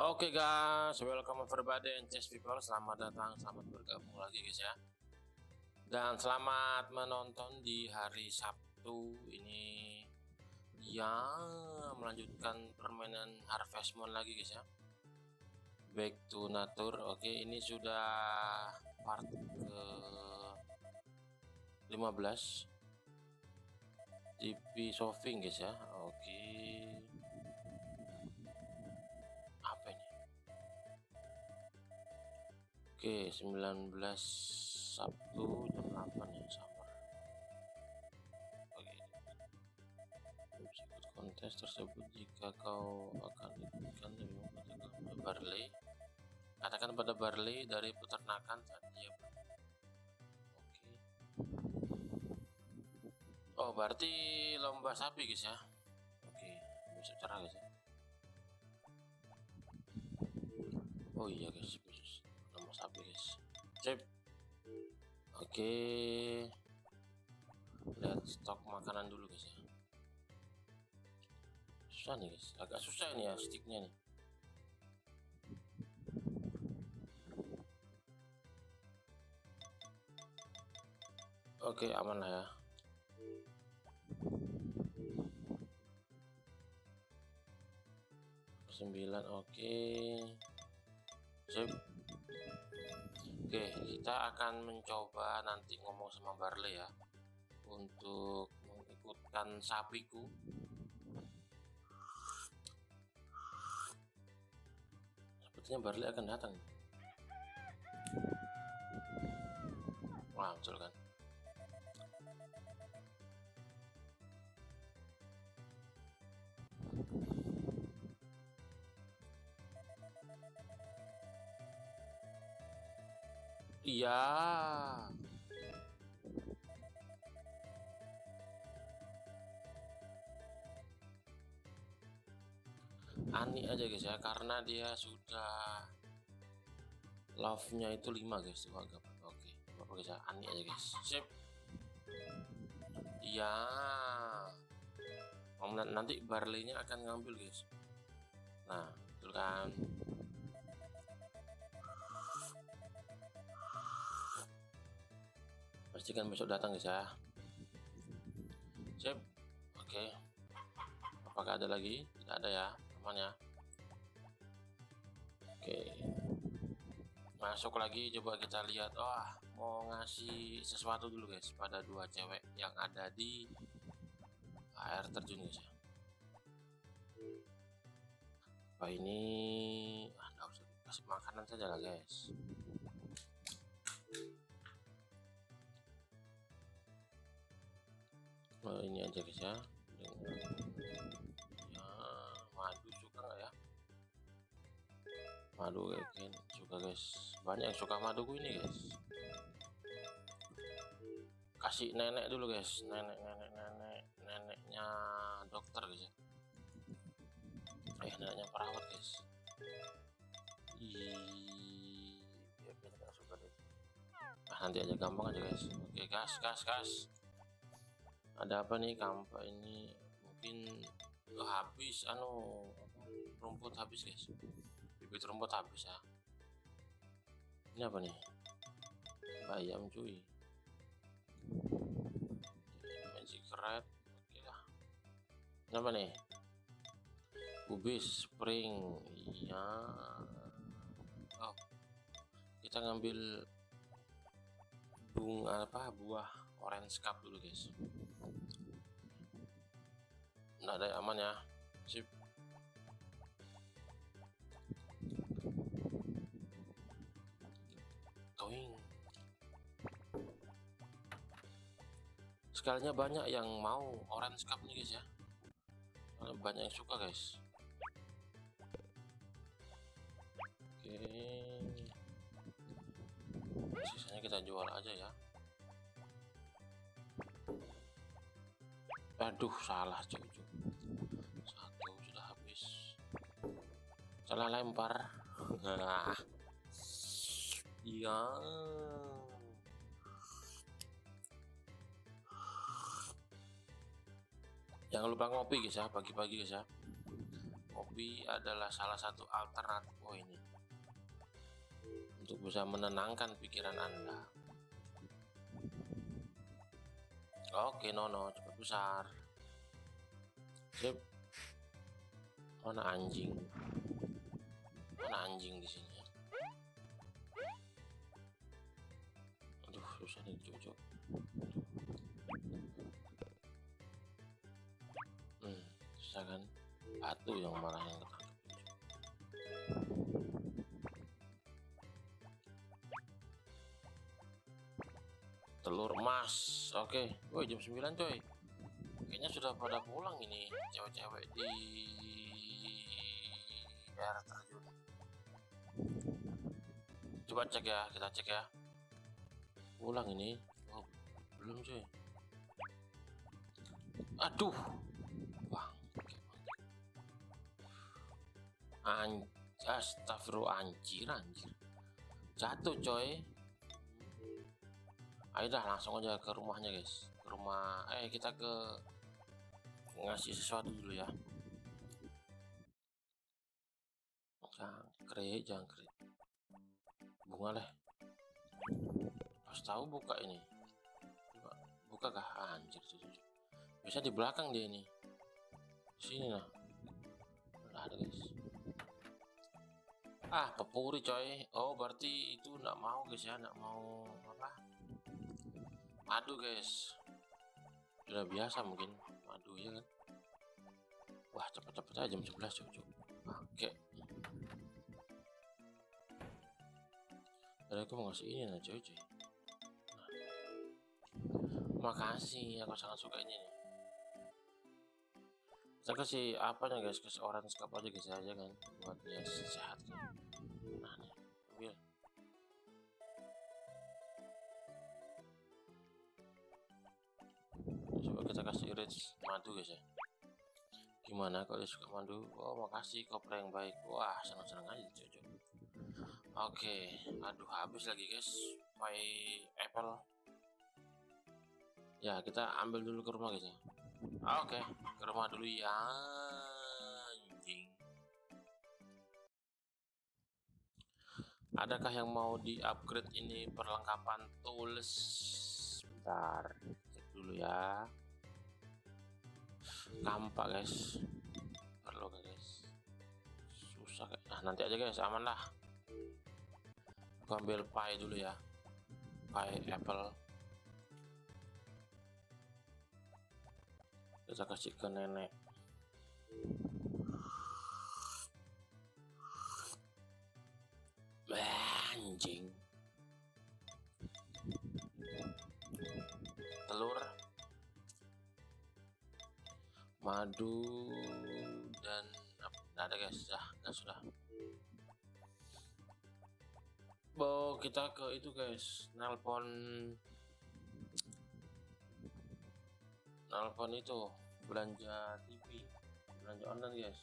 Oke guys, welcome everybody and chess people. Selamat datang, selamat bergabung lagi guys ya. Dan selamat menonton di hari Sabtu ini ya melanjutkan permainan Harvest Moon lagi guys ya. Back to Nature. Oke, ini sudah part ke 15 TP Solving guys ya. Oke apa oke 19 Sabtu jam 8 ya sama. Oke. Ikut kontes tersebut jika kau akan ikutkan pada Barley. Katakan pada Barley dari peternakan saat dia oke. Oh berarti lomba sapi guys ya? Oke bisa guys ya? Oh iya guys guys sip oke. Okay. lihat stok makanan dulu guys ya. Susah nih guys. Agak susah nih ya sticknya nih. Oke aman lah ya. Sembilan oke. Okay. Oke, kita akan mencoba nanti ngomong sama Barley ya untuk mengikutkan sapiku. Sepertinya Barley akan datang. Wah, muncul kan. Iya. Ani aja guys ya karena dia sudah love-nya itu 5 guys tuh agak oke apa guys ya. Ani aja guys. Sip. Iya. Nanti barley-nya akan ngambil guys. Nah betul kan pastikan besok datang guys ya. Sip. Oke. Apakah ada lagi? Tidak ada ya aman ya. Oke. Masuk lagi coba kita lihat. Wah mau ngasih sesuatu dulu guys pada dua cewek yang ada di air terjun guys ya. Apa ini? Ah, usah. Kasih makanan saja lah guys oh, ini aja guys ya. Ya madu suka nggak ya? Madu kayak suka guys. Banyak yang suka madu ini guys. Kasih nenek dulu guys. Nenek nenek nenek. Neneknya dokter guys ya. Eh neneknya perawat guys. Ih biar kita suka deh. Nah nanti aja gampang aja guys. Oke gas gas gas ada apa nih kampak ini mungkin habis anu rumput habis guys. Bibit rumput habis ya. Ini apa nih? Bayam cuy. Magic red oke lah. Ini apa nih? Kubis spring iya. Oh kita ngambil bunga apa buah orange cup dulu guys. Nggak ada yang aman ya. Sip. Going. Sekalinya banyak yang mau orange cup nih guys ya. Banyak yang suka guys. Oke. Sisanya kita jual aja ya aduh salah cucu satu sudah habis. Salah lempar. Nah. Iya. Jangan lupa ngopi guys ya. Pagi-pagi guys ya. Hobi adalah salah satu alternatif oh ini. Untuk bisa menenangkan pikiran anda oke nono cepat besar. Sip. Mana anjing? Mana anjing di sini aduh susah nih cocok hmm susah kan? Batu yang marah yang ketangkep telur emas oke. Okay. woi jam 9 coy. Kayaknya sudah pada pulang ini cewek-cewek di daerah terjun. Coba cek ya kita cek ya. Pulang ini. Oh, belum cuy aduh. Bang An astagfirullah anjir anjir. Jatuh coy ayo dah langsung aja ke rumahnya guys. Ke rumah eh kita ke ngasih sesuatu dulu ya. Jangkrik jangkrik. Bunga lah pas tahu buka ini. Buka, buka anjir tuh, bisa di belakang dia ini. Sini nah. Udah ada guys. Ah pepuri coy. Oh berarti itu nggak mau guys ya. Nggak mau madu guys. Sudah biasa mungkin madu ya kan? Wah cepet-cepet aja jam 11 cocok oke. Dari aku mau ngasih ini nah coy coy nah. makasih aku sangat suka ini nih. Kita kasih apa nih guys? Kasih orange cup aja guys aja kan? Buat dia sehat kan? Nah kasih rich madu guys ya gimana kalau suka madu oh makasih kopra yang baik. Wah senang-senang aja cocok oke aduh habis lagi guys. Pie apple. Ya kita ambil dulu ke rumah guys ya. Oke ke rumah dulu ya. Anjing. Adakah yang mau di upgrade ini perlengkapan tools bentar cek dulu ya kampak guys. Perlu guys. Susah nah nanti aja guys. Aman lah. Aku ambil pie dulu ya. Pie apple. Kita kasih ke nenek. Anjing madu dan apa ada guys ya nah, sudah. Bo kita ke itu guys nelpon nelpon itu belanja TV belanja online guys.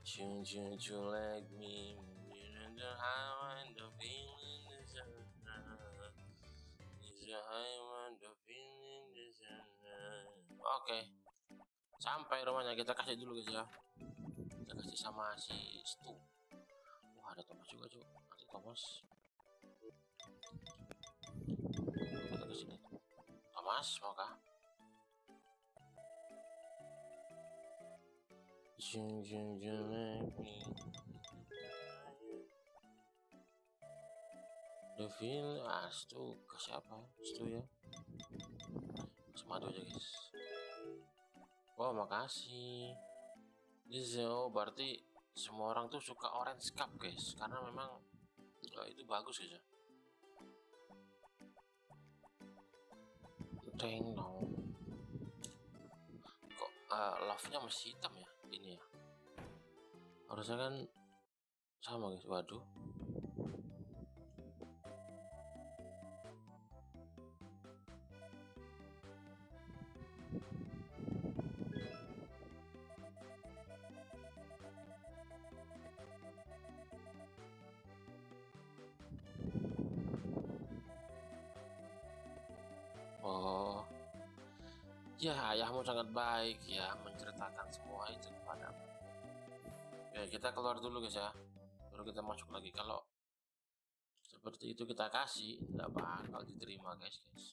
Jung jung jung like me you know how I the feeling is Oke. Sampai rumahnya. Kita kasih dulu guys ya. Kita kasih sama si Stu. Wah ada Thomas juga cuy Nanti Thomas Kita kasih nih Thomas mau kah? Jung jung jung like me Devil ah ke siapa Stu ya madu aja guys. Wow makasih. Oh berarti semua orang tuh suka orange cup guys. Karena memang uh, itu bagus guys ya. Dong kok uh, love nya masih hitam ya ini ya? Harusnya kan sama guys. Waduh Oh, Ya, ayahmu sangat baik ya menceritakan semua itu kepadamu. Ya, kita keluar dulu guys ya. Baru kita masuk lagi. Kalau seperti itu kita kasih, tidak bakal diterima guys guys.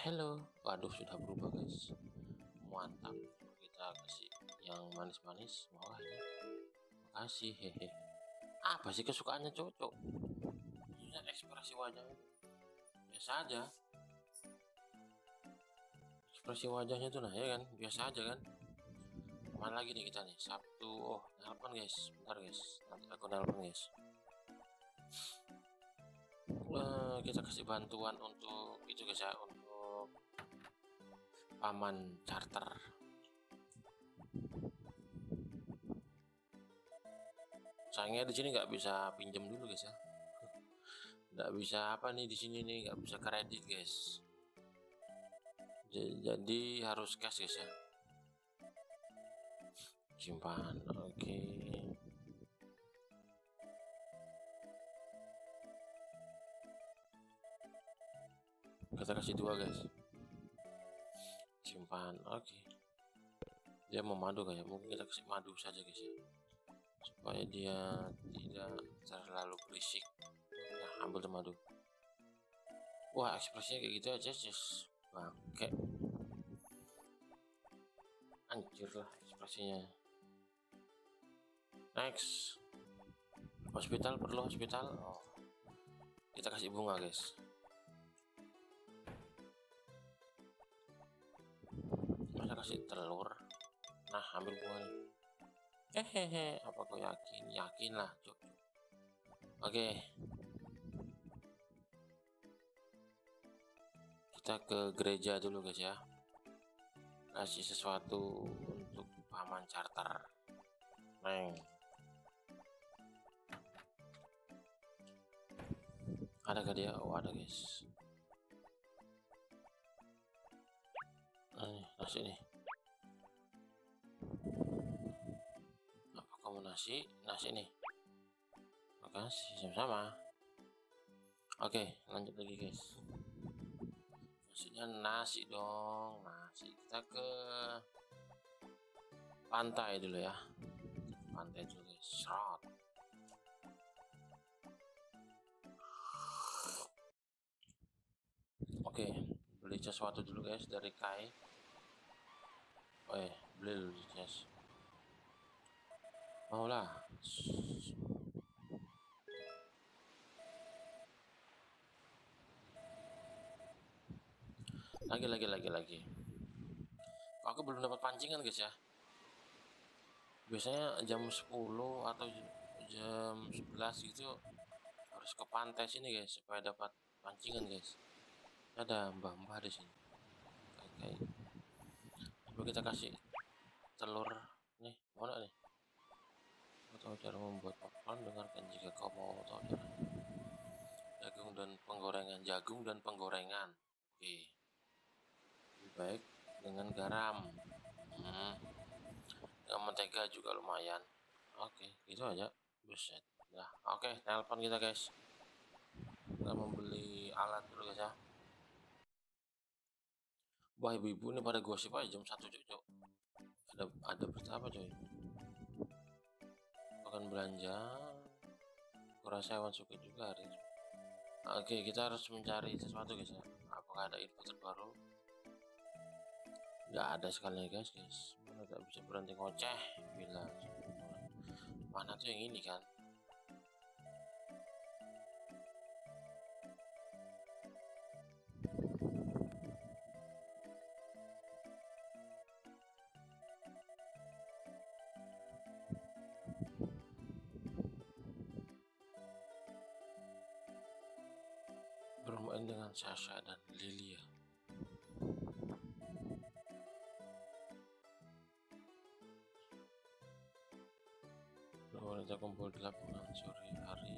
Halo, waduh sudah berubah guys. Mantap. Kita kasih yang manis-manis. Mau ini. Ya. Makasih hehe. Apa sih kesukaannya cocok? Ekspresi wajahnya biasa aja. Ekspresi wajahnya tuh nah ya kan? Biasa aja kan? Mana lagi nih kita nih? Sabtu oh nelpon guys. Bentar guys. Nanti aku nelpon guys. Uh, kita kasih bantuan untuk itu guys ya untuk paman charter. Sayangnya di sini nggak bisa pinjam dulu guys ya nggak bisa apa nih di sini nih nggak bisa kredit guys. Jadi harus cash guys ya. Simpan oke. Okay. kita kasih dua guys. Simpan oke. Okay. dia mau madu kayak mungkin kita kasih madu saja guys ya. Supaya dia tidak terlalu berisik ambil tuh madu wah ekspresinya kayak gitu aja just bangke. Anjir lah ekspresinya. Next. Hospital perlu hospital. Oh. kita kasih bunga guys. Masa kasih telur. Nah ambil bunga hehehe apa kau yakin? Yakin lah cuk. Oke. okay. Kita ke gereja dulu guys ya. Kasih sesuatu untuk paman charter. Neng. Ada gak dia? Oh ada guys. Nah, nasi nih. Apa kamu nasi? Nasi nih. Makasih sama-sama. Oke lanjut lagi guys maksudnya nasi dong nasi. Kita ke pantai dulu ya. Pantai guys Serot. oke beli sesuatu dulu guys dari Kai. Oh eh beli dulu guys maulah lagi lagi lagi lagi. Aku belum dapat pancingan guys ya? Biasanya jam 10 atau jam 11 gitu harus ke pantai sini guys supaya dapat pancingan guys. Ada mbah-mbah di sini. Oke coba kita kasih telur nih mana nih? Tahu cara membuat popcorn dengarkan jika kau mau tahu cara jagung dan penggorengan jagung dan penggorengan. Oke baik dengan garam. Hmm. dengan mentega juga lumayan. Oke gitu aja. Buset. Nah oke telepon kita guys. Kita membeli alat dulu guys ya. Wah ibu-ibu ini pada gosip aja jam satu cocok ada ada berita apa coy akan belanja. Kurasa hewan suka juga hari oke kita harus mencari sesuatu guys ya. Apakah ada info terbaru nggak ada sekali guys. Guys mana tak bisa berhenti ngoceh? Bila mana tuh yang ini kan? Bermain dengan Sasha dan Lilia kumpul di lapangan sore hari.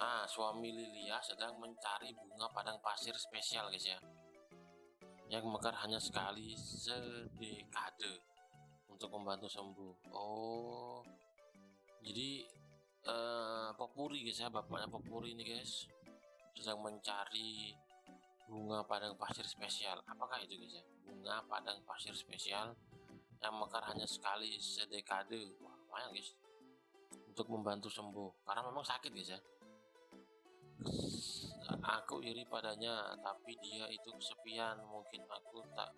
Ah, suami Lilia sedang mencari bunga padang pasir spesial guys ya. Yang mekar hanya sekali sedekade untuk membantu sembuh. Oh jadi uh, popuri guys ya bapaknya popuri ini guys sedang mencari bunga padang pasir spesial. Apakah itu guys ya? Bunga padang pasir spesial yang mekar hanya sekali sedekade. Wah lumayan guys untuk membantu sembuh. Karena memang sakit guys ya. Aku iri padanya tapi dia itu kesepian. Mungkin aku tak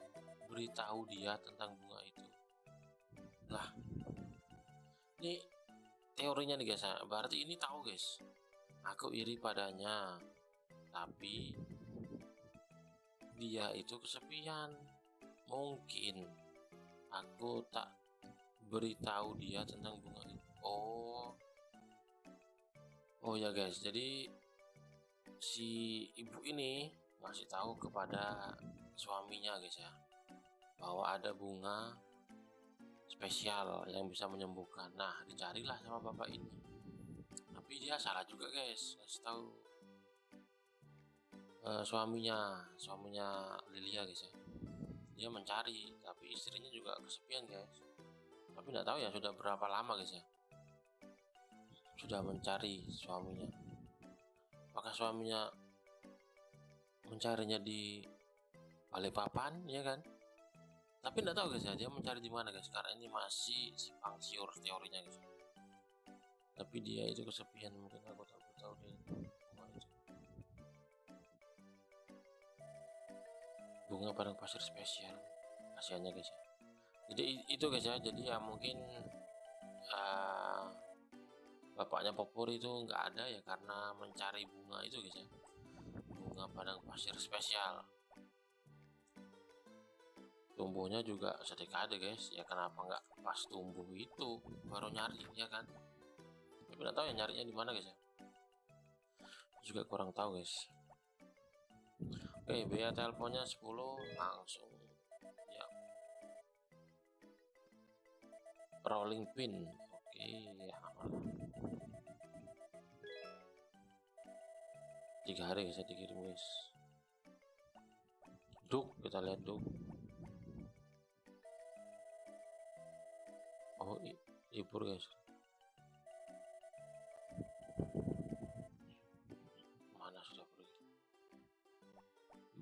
beritahu dia tentang bunga itu. Lah ini teorinya nih guys ya. berarti ini tahu guys. Aku iri padanya tapi dia itu kesepian. Mungkin aku tak beritahu dia tentang bunga itu. Oh. Oh ya guys. Jadi si ibu ini masih tahu kepada suaminya guys ya bahwa ada bunga spesial yang bisa menyembuhkan. Nah, dicarilah sama bapak ini. Tapi dia salah juga guys, kasih tahu uh, suaminya, suaminya Lilia guys ya. Dia mencari, tapi istrinya juga kesepian guys. Tapi nggak tahu ya sudah berapa lama guys ya. Sudah mencari suaminya. Apakah suaminya mencarinya di Balikpapan ya kan? tapi nggak tahu guys ya dia mencari di mana guys karena ini masih simpang siur teorinya guys tapi dia itu kesepian mungkin aku tak tahu dia bunga padang pasir spesial. Kasihannya guys ya. Jadi itu guys ya. Jadi ya mungkin uh, bapaknya popur itu nggak ada ya karena mencari bunga itu guys ya. Bunga padang pasir spesial. Tumbuhnya juga ada guys. Ya kenapa nggak pas tumbuh itu? Baru nyari ya kan? Tapi nggak tahu ya nyarinya di mana guys ya. Juga kurang tahu guys oke biaya teleponnya 10 langsung. Ya. Rolling pin. Oke ya tiga hari bisa dikirim guys. Duk kita lihat duk. Oh libur guys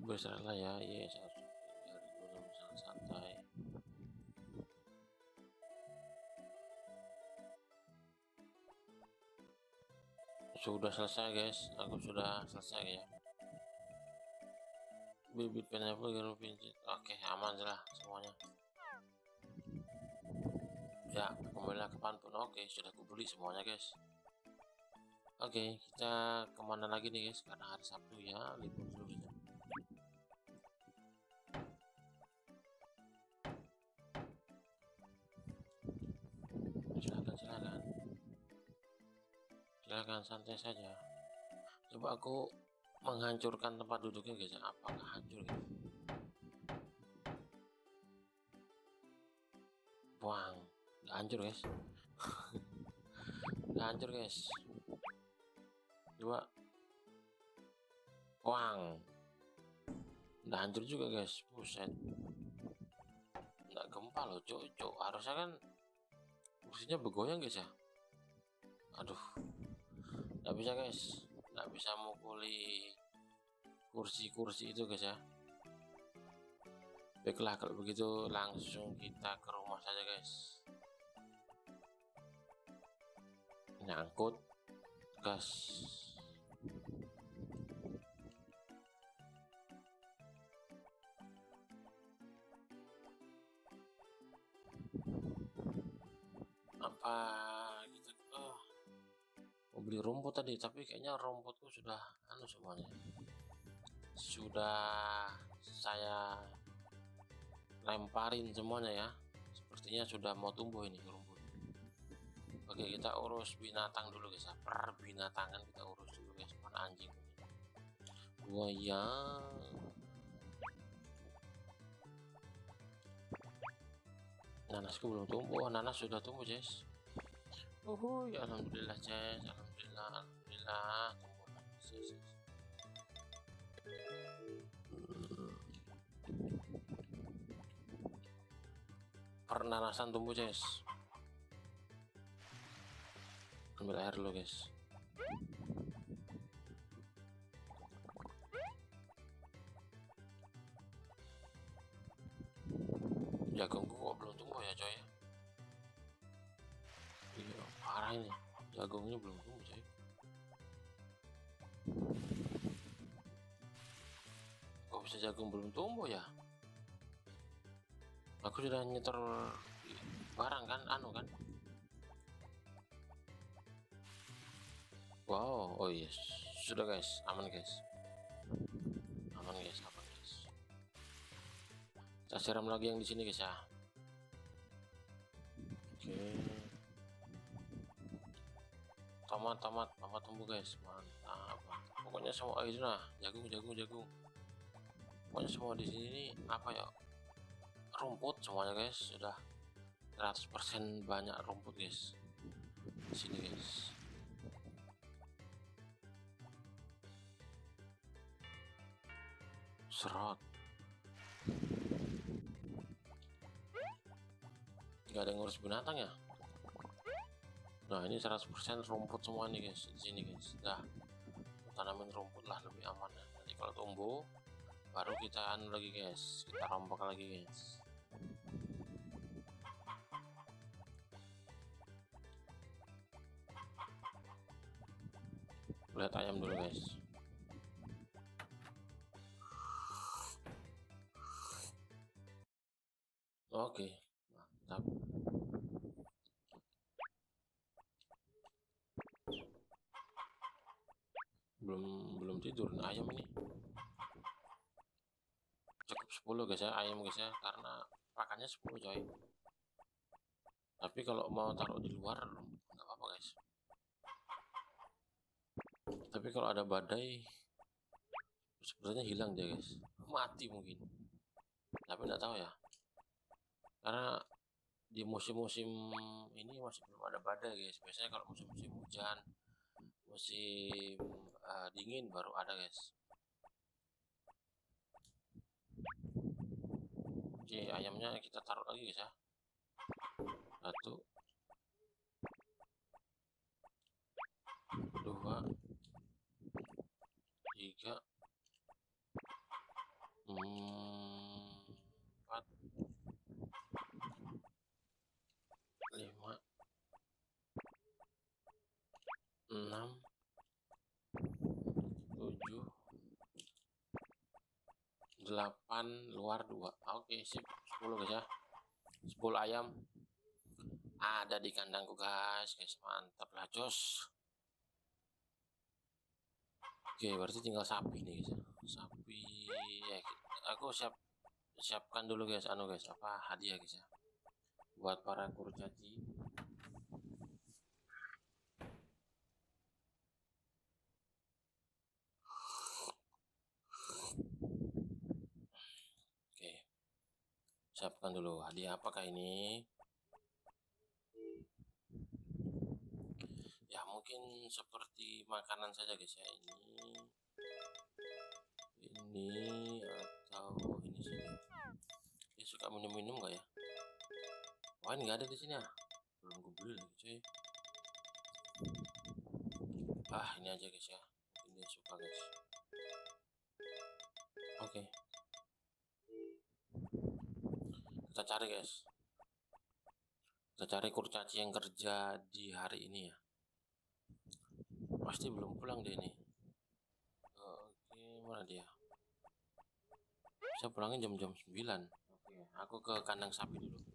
berserahlah ya iya harus dari dulu santai. Sudah selesai guys. Aku sudah selesai ya. Bibit pineapple garu pincit oke aman lah semuanya. Ya kembali ke pantun oke sudah kubeli semuanya guys. Oke kita ke mana lagi nih guys? Karena hari Sabtu ya libur silakan santai saja. Coba aku menghancurkan tempat duduknya guys. Apakah hancur gitu? Buang. Hancur guys. Hancur guys. Dua. Uang udah hancur juga guys. Buset. Nggak gempa loh cok cok harusnya kan kursinya bergoyang guys ya? Aduh nggak bisa guys. Nggak bisa mukuli kursi-kursi itu guys ya. Baiklah kalau begitu langsung kita ke rumah saja guys. Nyangkut gas. Apa beli rumput tadi tapi kayaknya rumputku sudah anu semuanya. Sudah saya lemparin semuanya ya. Sepertinya sudah mau tumbuh ini rumput. Oke kita urus binatang dulu guys. Per binatangan kita urus dulu guys. Mana anjing? Buaya nanasku belum tumbuh. Nanas sudah tumbuh guys Uhuy, alhamdulillah guys alhamdulillah tumbuh nanas per nanasan tumbuh guys ambil air dulu guys jagungku kok belum tumbuh ya coy iya parah ini. Jagungnya belum bisa jagung belum tumbuh ya? Aku sudah nyetor barang kan anu kan? Wow oh yes sudah guys aman guys. Aman guys aman guys. Saya siram lagi yang di sini guys ya. Oke. Tomat tomat tomat tumbuh guys mantap. Pokoknya semua itu nah jagung jagung jagung pokoknya semua di sini apa ya rumput semuanya guys. Sudah 100% banyak rumput guys di sini guys. Serot. Nggak ada ngurus binatang ya? Nah ini 100% rumput semua nih guys di sini guys. Dah tanamin rumput lah lebih aman ya. nanti kalau tumbuh baru kita anu lagi guys. Kita rombak lagi guys. Lihat ayam dulu guys. Oke mantap. Belum belum tidur nah, ayam ini. cukup 10 guys ya ayam guys ya karena pakannya 10 coy. Tapi kalau mau taruh di luar nggak apa-apa guys. Tapi kalau ada badai sebenarnya hilang dia guys. Mati mungkin. Tapi nggak tahu ya. Karena di musim-musim ini masih belum ada badai guys. Biasanya kalau musim-musim hujan musim uh, dingin baru ada guys oke ayamnya kita taruh lagi ya. Satu. Dua. Tiga. Empat. Lima. Enam 8 luar 2 oke okay, sip. 10 guys ya. 10 ayam. Ada di kandangku guys. Guys mantap lah jos. Oke okay, berarti tinggal sapi nih guys ya. sapi ya, aku siap siapkan dulu guys. Anu guys apa hadiah guys ya. Buat para kurcaci. Siapkan dulu hadiah apakah ini? Ya mungkin seperti makanan saja guys ya. Ini ini atau ini saja. Dia suka minum-minum nggak ya? Wah ini nggak ada di sini ya belum gue beli lagi cuy. Ah ini aja guys ya. Mungkin dia suka guys. Oke kita cari guys. Kita cari kurcaci yang kerja di hari ini ya. Pasti belum pulang deh ini. Oke mana dia? Bisa pulangnya jam-jam 9 oke aku ke kandang sapi dulu.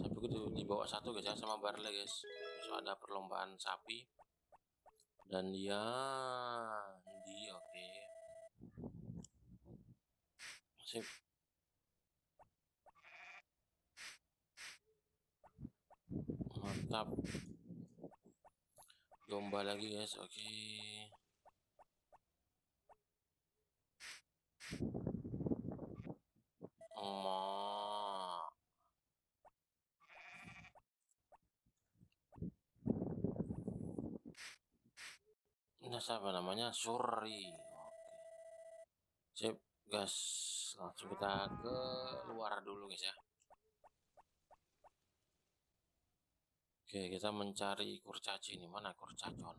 Sapiku tuh dibawa satu guys ya sama Barley guys. Besok ada perlombaan sapi dan dia di oke. Sip mantap. Domba lagi guys oke. Emak ini siapa namanya? Suri oke. Sip gas. Langsung kita ke luar dulu guys ya. Oke kita mencari kurcaci ini mana kurcacon?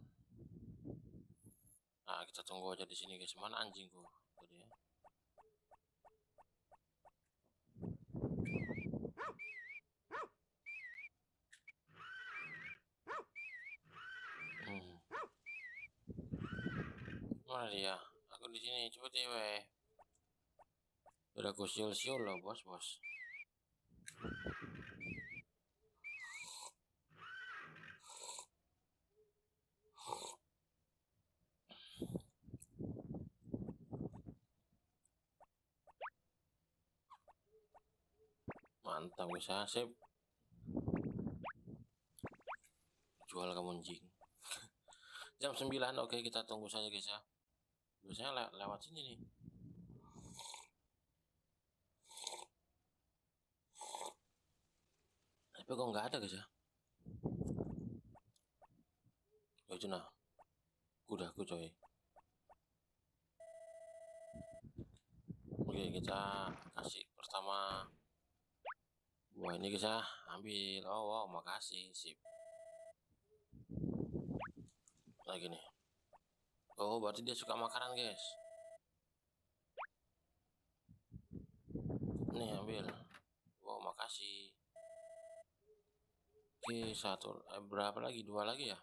Nah kita tunggu aja di sini guys. Mana anjingku? Tadi ya hmm. Mana dia aku di sini. Coba cewek udah aku siul-siul loh bos bos. Mantap bisa sip jual kamu anjing. Jam 9 oke kita tunggu saja guys ya biasanya le lewat sini nih. Tapi kok nggak ada guys ya? Nah. Kuda aku coy. Oke kita kasih pertama. Wah ini guys ya. Ambil. Oh wow makasih sip. Lagi nih oh berarti dia suka makanan guys? Nih ambil. Wow makasih. Oke satu eh, berapa lagi? Dua lagi ya?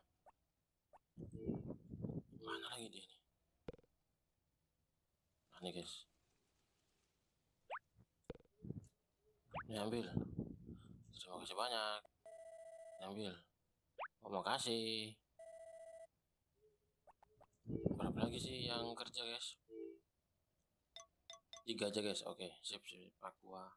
Mana lagi dia nih? Nah, nih guys. Ini ambil. Terima kasih banyak. Ambil. Oh makasih lagi sih yang kerja guys? Tiga aja guys. Oke sip sip. Aqua.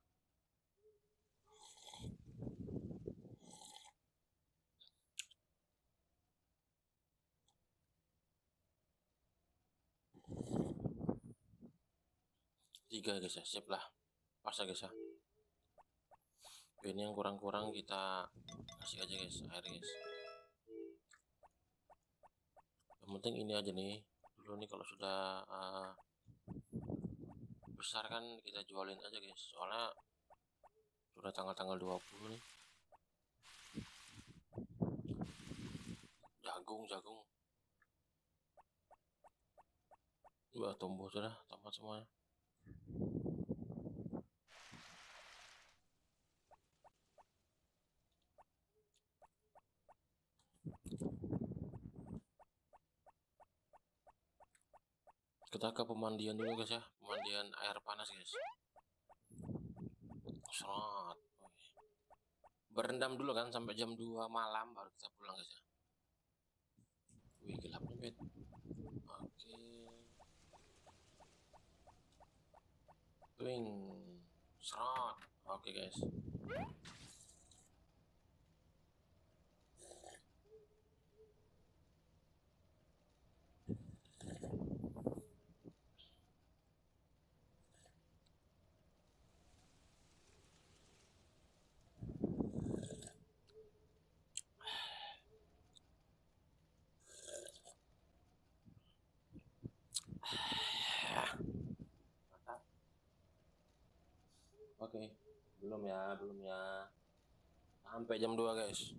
Tiga guys ya. Sip lah. Pas ya guys ya. Ini yang kurang-kurang kita kasih aja guys air guys. Yang penting ini aja nih dulu nih kalau sudah uh, besar kan kita jualin aja guys. Soalnya sudah tanggal-tanggal 20 nih. Jagung jagung. Udah tumbuh sudah tamat semuanya kita ke pemandian dulu guys ya. Pemandian air panas guys. Serot berendam dulu kan sampai jam 2 malam baru kita pulang guys ya. Wih gelapnya bet oke. Wing. Serot oke guys Oke, belum ya, belum ya. Sampai jam 2, guys.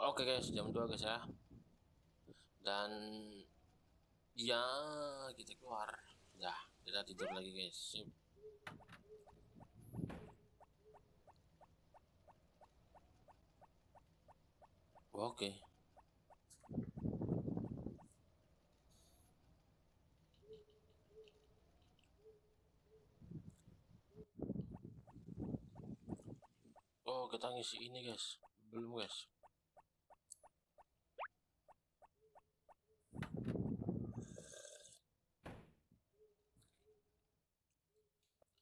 Oke guys, jam 2 guys ya. Dan ya kita keluar. Ya, kita tidur lagi guys. Sip. Oke. Oh, kita ngisi ini, guys. Belum, guys.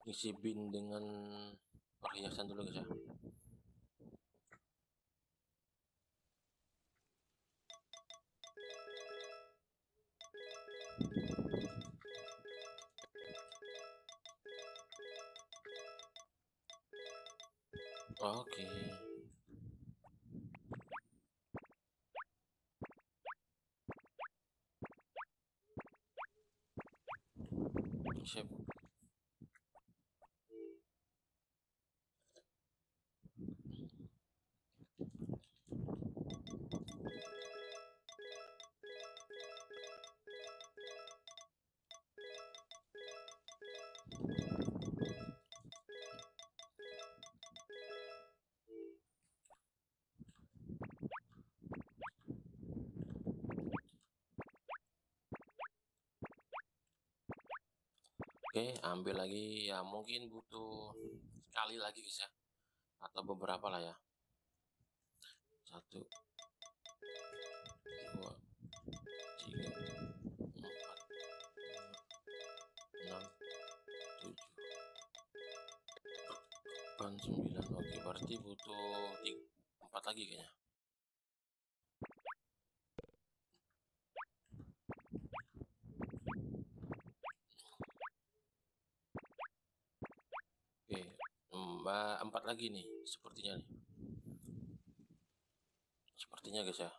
Ngisi bin dengan perhiasan dulu, guys ya. Oke. Okay. Siap. Ambil lagi ya mungkin butuh sekali lagi guys ya atau beberapa lah ya. Satu, dua, tiga, empat, enam, tujuh, delapan, sembilan. Oke, berarti butuh tiga, empat lagi kayaknya. Tambah empat lagi nih sepertinya nih. Sepertinya guys ya.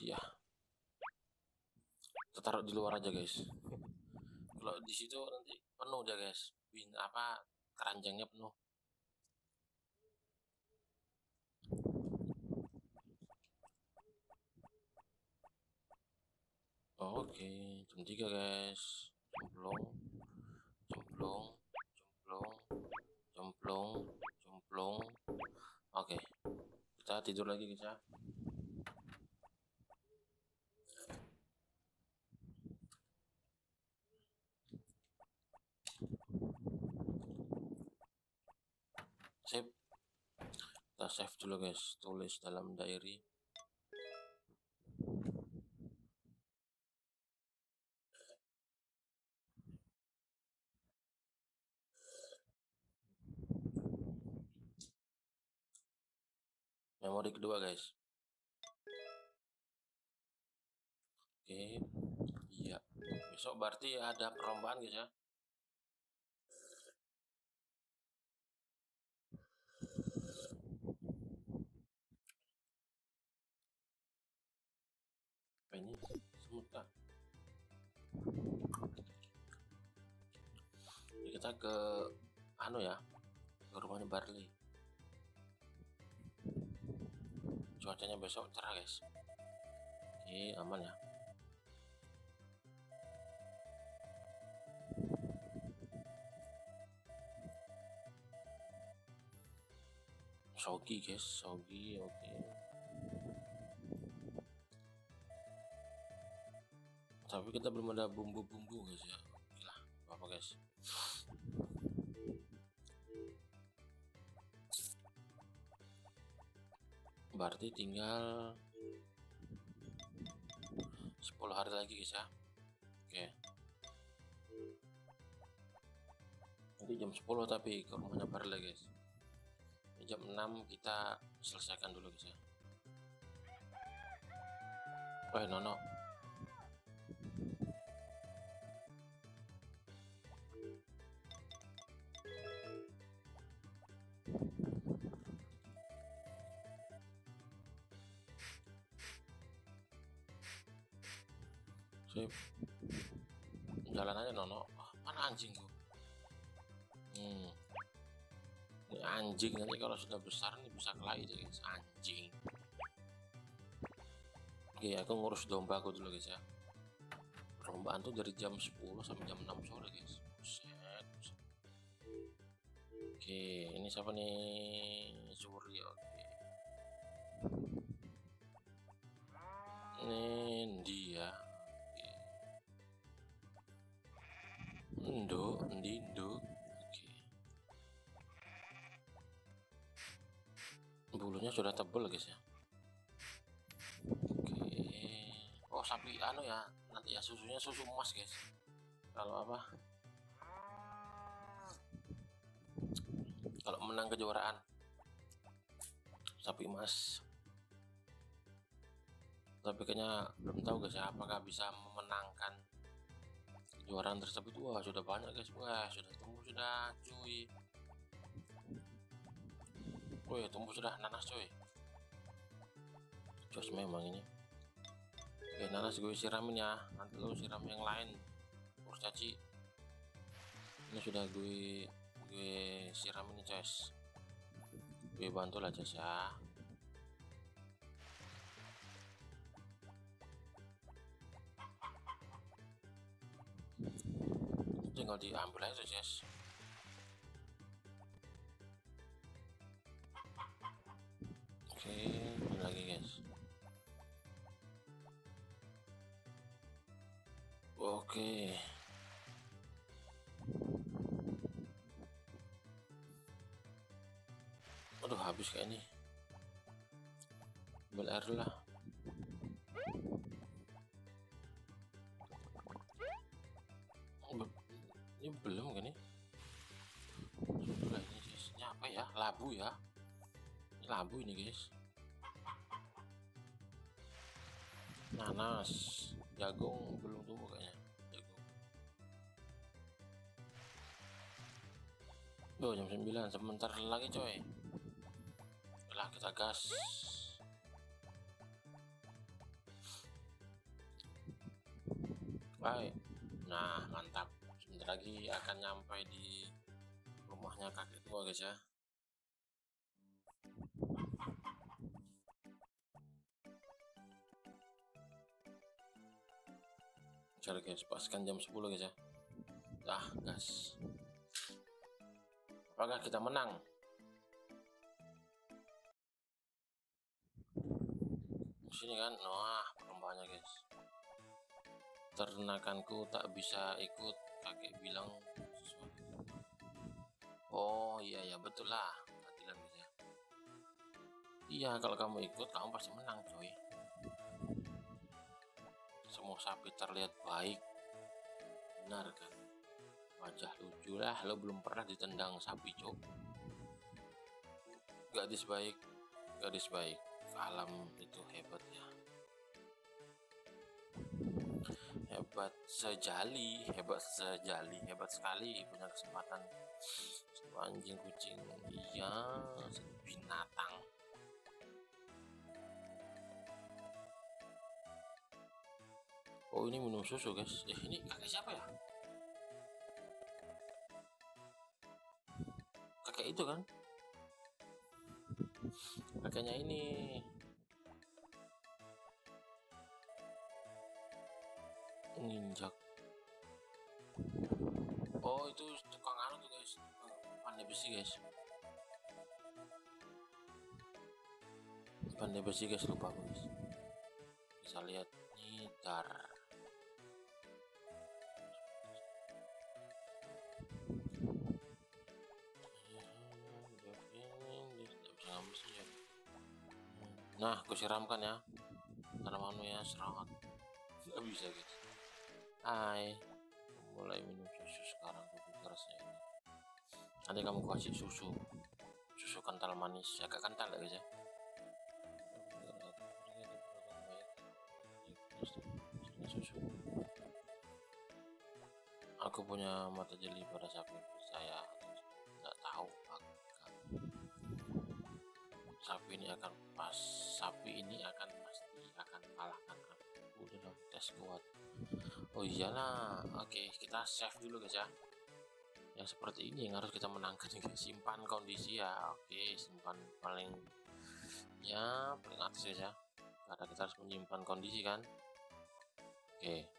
Ya. Taruh di luar aja guys. Kalau di situ penuh dia guys. Bin apa keranjangnya penuh. Oke jam tiga guys. Cemplung cemplung cemplung cemplung cemplung oke kita tidur lagi guys ya save kita save dulu guys tulis dalam diary. Memori kedua guys. Oke iya. Besok berarti ada perlombaan guys ya kita ke anu ya ke rumahnya Barley cuacanya besok cerah guys. Oke aman ya. Sogi guys. Sogi oke. Okay. tapi kita belum ada bumbu-bumbu guys ya. Gila apa guys berarti tinggal 10 hari lagi guys ya. Oke. Nanti jam 10 tapi ke rumahnya Barle guys. Jam 6 kita selesaikan dulu guys ya. Oh, no no anjing. Nanti kalau sudah besar nih bisa kelahi deh guys. Anjing. Oke aku ngurus domba aku dulu guys ya. Perlombaan tuh dari jam 10 sampai jam 6 sore guys. Buset, buset. oke ini siapa nih? Surya oke. Ini dia Indo, Indo. Bulunya sudah tebal guys ya. Oke. Oh, sapi anu ya, nanti ya susunya susu emas guys. Kalau apa? kalau menang kejuaraan sapi emas tapi kayaknya belum tahu guys ya apakah bisa memenangkan kejuaraan tersebut wah sudah banyak guys wah sudah tumbuh sudah cuy Wih, tumbuh sudah nanas cuy jos memang ini. Oke nanas gue siramin ya. Nanti lu siram yang lain. Kurcaci ini sudah gue gue siramin nih guys gue bantu lah guys ya. Tinggal diambil aja guys ini lagi guys. Oke. Aduh habis kayak ini. Ambil air lah. Ini belum kan ini apa ya? Labu ya labu ini guys. Nanas. Jagung belum tumbuh kayaknya. Jagung Oh jam 9 sebentar lagi coy. Lah kita gas. Baik nah mantap. Sebentar lagi akan nyampe di rumahnya kakek tua guys ya cari guys paskan jam 10 guys ya. Dah gas. Apakah kita menang? Sini kan wah perkembangannya guys. Ternakanku tak bisa ikut kakek bilang sesuatu. Oh iya ya betul lah. Ya. Iya kalau kamu ikut kamu pasti menang coy semua sapi terlihat baik. Benar kan? Wajah lucu lah. Lo belum pernah ditendang sapi cok gadis baik gadis baik. Alam itu hebat ya. Hebat sejali hebat sejali hebat sekali. Punya kesempatan. Anjing kucing. Iya binatang oh ini minum susu guys. Eh ini kakek siapa ya? Kakek itu kan? Kakeknya ini. Nginjak oh itu tukang anu tuh guys. Pandai besi guys. Pandai besi guys. Lupa guys. Bisa lihat. Nidar Nah, aku siramkan ya tanamanmu ya serangat. Gak bisa guys. Hai, mulai minum susu sekarang kopi kerasnya ini. Nanti kamu kasih susu, susu kental manis, agak kental ya guys ya. Susu. Aku punya mata jeli pada sapi saya nggak tahu sapi ini akan pas sapi ini akan pasti akan kalahkan aku. Dalam tes kuat. Oh iyalah oke kita save dulu guys ya. Yang seperti ini yang harus kita menangkan simpan kondisi ya. Oke simpan paling ya paling atas guys ya. Karena kita harus menyimpan kondisi kan. Oke.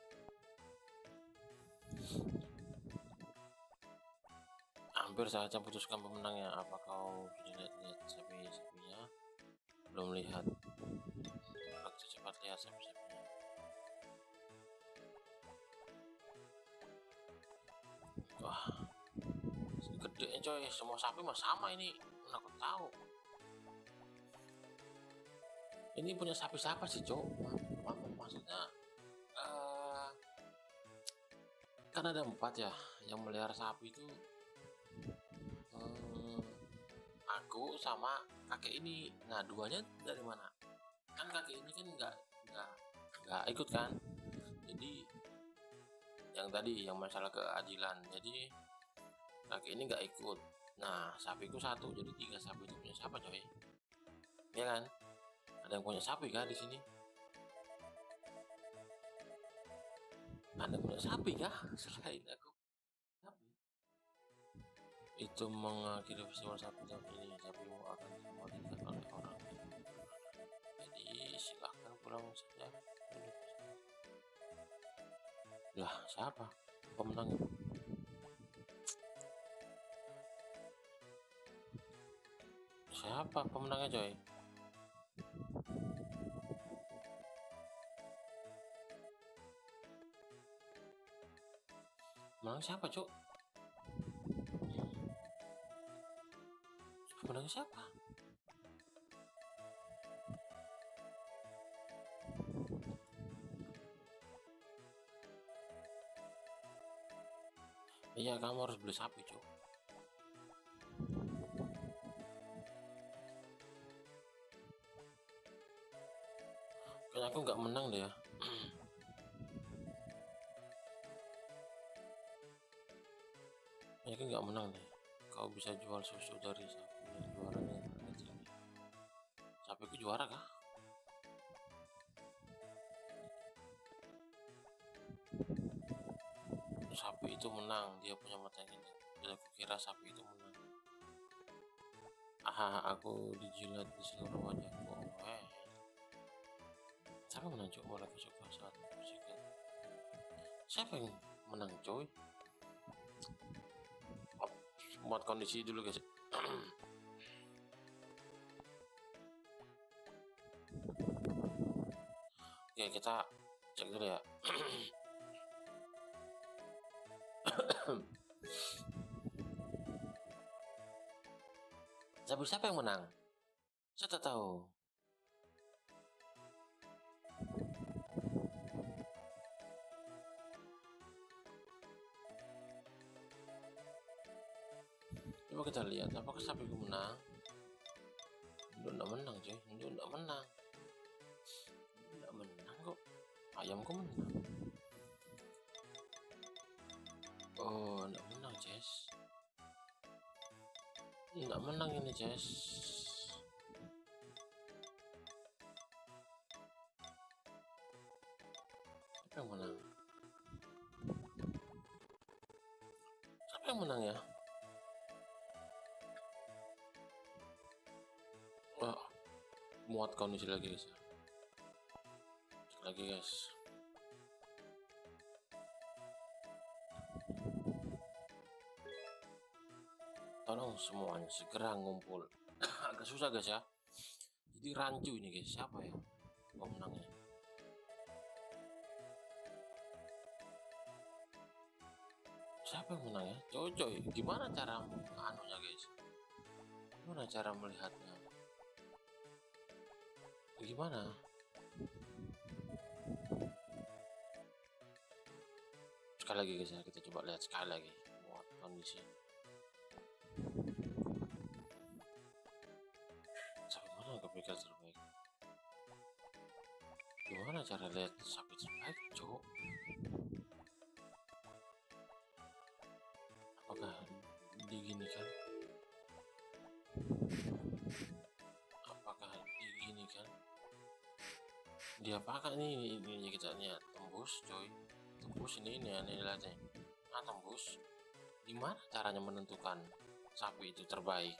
Hampir saja putuskan pemenangnya. Apa kau sudah lihat-lihat sapi-sapinya belum lihat. Waktu cepat lihat sapi-sapinya wah gede coy semua sapi mah sama ini. Aku tahu. Ini punya sapi siapa sih cok? Maksudnya uh, kan ada empat ya yang melihara sapi itu aku sama kakek ini. Nah duanya dari mana? Kan kakek ini kan nggak nggak nggak ikut kan? Jadi yang tadi yang masalah keadilan. Jadi kakek ini nggak ikut. Nah sapiku satu jadi tiga sapi. Itu punya siapa coy? Ya kan? Ada yang punya sapi kah di sini? Ada yang punya sapi kah? Selain aku itu mengakhiri festival sapi tahun ini sapimu akan dimatikan oleh orang. Jadi silahkan pulang saja lah siapa? Pemenangnya? Siapa pemenangnya coy? Menang siapa cuk pemenangnya siapa? Iya kamu harus beli sapi cuk. Kayaknya aku nggak menang deh ya. Kayaknya nggak menang deh. Kau bisa jual susu dari sapi juara kah? Sapi itu menang dia punya mata yang indah. Dan aku kira sapi itu menang. Ah aku dijilat di seluruh wajahku eh. siapa menang cuy aku suka saat bersikat siapa yang menang coy Oh, buat kondisi dulu guys Oke kita cek dulu ya Sabi siapa yang menang? Saya tak tahu. Coba kita lihat apakah sapi menang. Enggak menang, cuy. Enggak menang. Ayamku menang. Oh, enggak menang, Jess. Enggak menang ini, Jess. Siapa yang menang? Siapa yang menang ya? Wah, muat kondisi lagi guys. Lagi guys. Tolong semuanya segera ngumpul. Agak susah guys ya. Jadi rancu ini guys. Siapa ya pemenangnya? Siapa yang menang ya? Coy. Gimana cara anunya guys? Gimana cara melihatnya? Gimana? Sekali lagi guys ya, kita coba lihat sekali lagi muat kondisi. Kepikir terbaik? Gimana cara lihat sapi terbaik, cowok? Apakah diginikan? Apakah diginikan? Dia pakai nih ini kita lihat tembus, coy. Tembus ini ini ini lihatnya. Nah tembus. Gimana caranya menentukan sapi itu terbaik?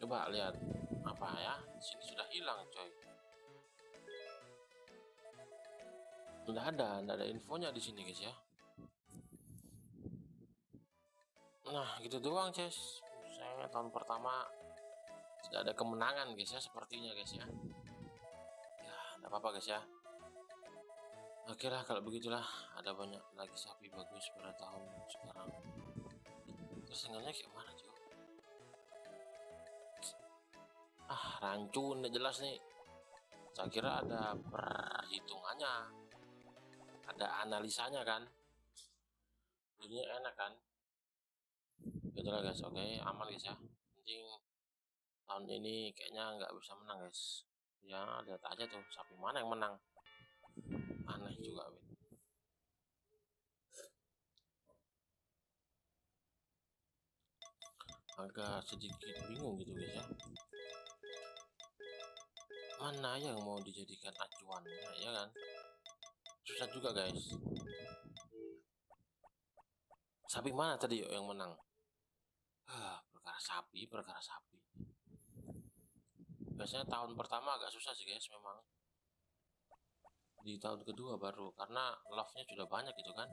Coba lihat apa ya? Di sini sudah hilang, coy. Udah ada, nggak ada infonya di sini guys ya. Nah, gitu doang, guys. Saya tahun pertama tidak ada kemenangan, guys ya, sepertinya, guys ya. Ya, enggak apa-apa, guys ya. Oke lah, kalau begitulah, ada banyak lagi sapi bagus pada tahun sekarang. Terus kayak mana, cuy? Ah, rancu, nggak jelas nih. Saya kira ada perhitungannya, ada analisanya kan. Jadinya enak kan? gitu lah guys. Oke aman guys ya. Anjing tahun ini kayaknya nggak bisa menang guys. Ya lihat aja tuh sapi mana yang menang. Aneh juga win. Agak sedikit bingung gitu guys ya mana yang mau dijadikan acuan ya kan? Susah juga guys. Sapi mana tadi yuk yang menang? Ah perkara sapi perkara sapi. Biasanya tahun pertama agak susah sih guys memang. Di tahun kedua baru karena love-nya sudah banyak gitu kan?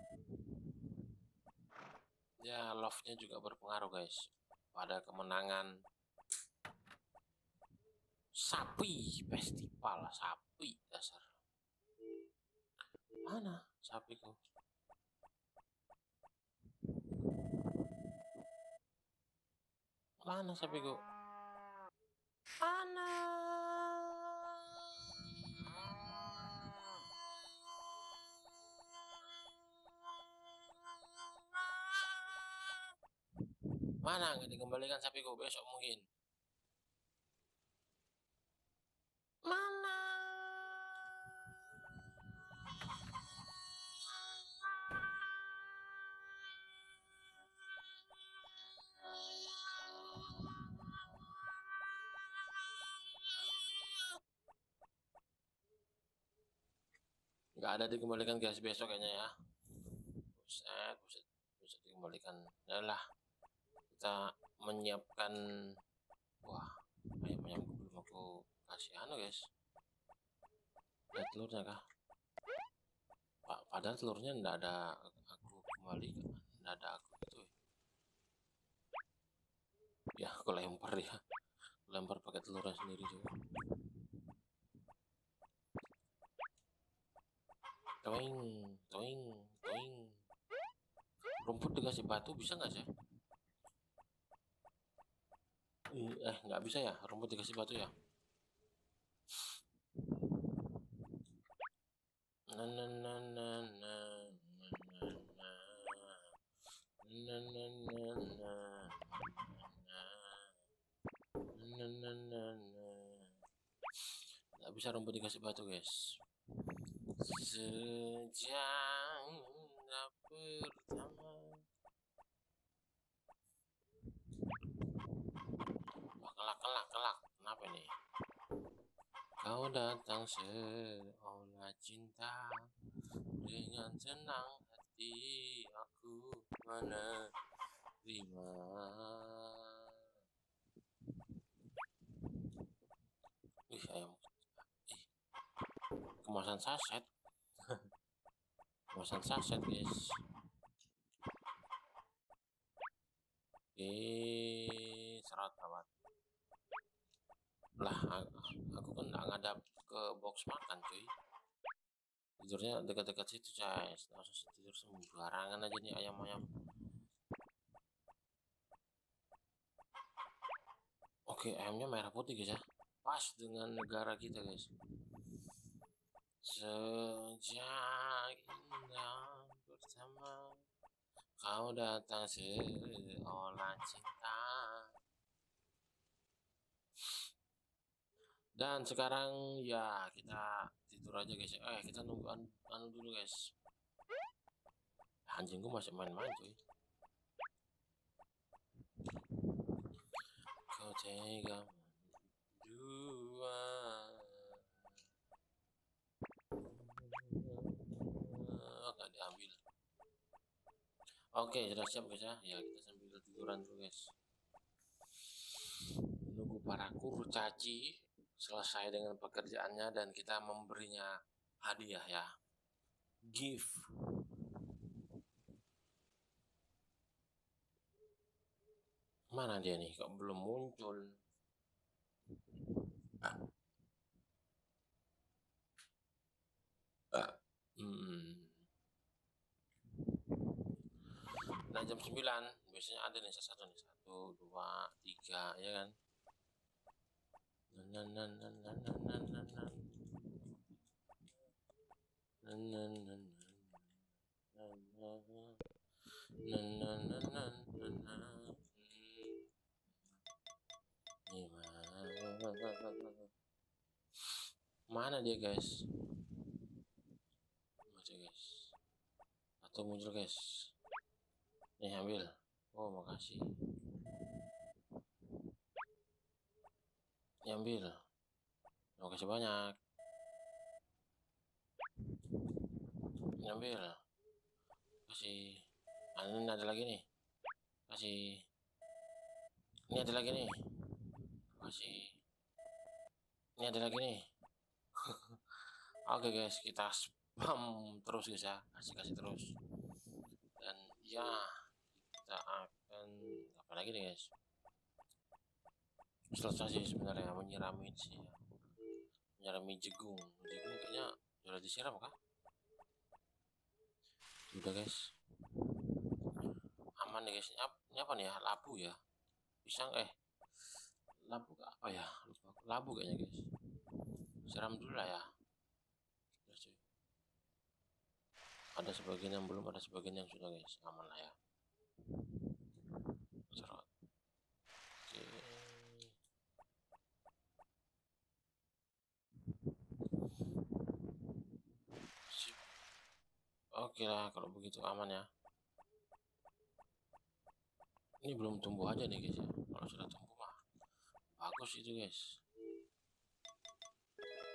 Ya love-nya juga berpengaruh guys pada kemenangan sapi festival sapi dasar. Mana sapiku mana sapiku mana? Mana nggak dikembalikan sapiku besok mungkin? Mana? Nggak ada dikembalikan guys besok kayaknya ya. Buset, buset, buset dikembalikan. Yalah kita menyiapkan wah ayam ayamku belum aku kasih anu guys. Ada telurnya kah? Pak padahal telurnya ndak ada aku kembali ndak ada aku gitu ya aku lempar ya. Lempar pakai telurnya sendiri juga. Toing toing toing. Rumput dikasih batu bisa nggak sih eh nggak bisa ya? Rumput dikasih batu ya nggak bisa rumput dikasih batu guys sejak pertama kelak kelak kelak kenapa nih kau datang seolah cinta dengan senang hati. Aku menerima. Wih ayam Ih. kemasan saset. Kemasan saset guys. Oke serat amat lah aku kan nggak ngadap ke box makan cuy. Tidurnya dekat-dekat situ guys nggak tidur sembarangan aja nih ayam-ayam. Oke ayamnya merah putih guys ya. Pas dengan negara kita guys. Sejak indah bersama kau datang seolah cinta dan sekarang ya kita tidur aja guys eh kita nunggu anu, anu dulu guys. Anjingku masih main-main cuy. Kau tega dua nggak diambil. Oke sudah siap guys ya. Ya kita sambil tiduran dulu guys. Menunggu para kurcaci selesai dengan pekerjaannya dan kita memberinya hadiah ya. Gift. Mana dia nih? Kok belum muncul? Ah. Ah. Hmm. nah jam 9 biasanya ada nih satu nih. Satu dua tiga ya kan mana dia guys baca guys atau muncul guys nih ambil oh makasih ini ambil terima kasih banyak. Ini ambil kasih. Ah, ini ada lagi nih. Kasih. Ini ada lagi nih. Kasih. Ini ada lagi nih. Oke guys. Kita spam terus guys ya. Kasih kasih terus. Dan ya. Kita akan apa lagi nih guys selesai sih sebenarnya menyirami sih. Ya. menyirami jagung jagung kayaknya sudah disiram kah? Sudah guys. Aman nih guys. Ini apa nih ya? Labu ya? Pisang eh? Labu apa ya? Lupa labu kayaknya guys. Siram dulu lah ya. Ada sebagian yang belum ada sebagian yang sudah guys. Aman lah ya serot oke lah kalau begitu aman ya. Ini belum tumbuh aja nih guys ya. Kalau sudah tumbuh mah bagus itu guys.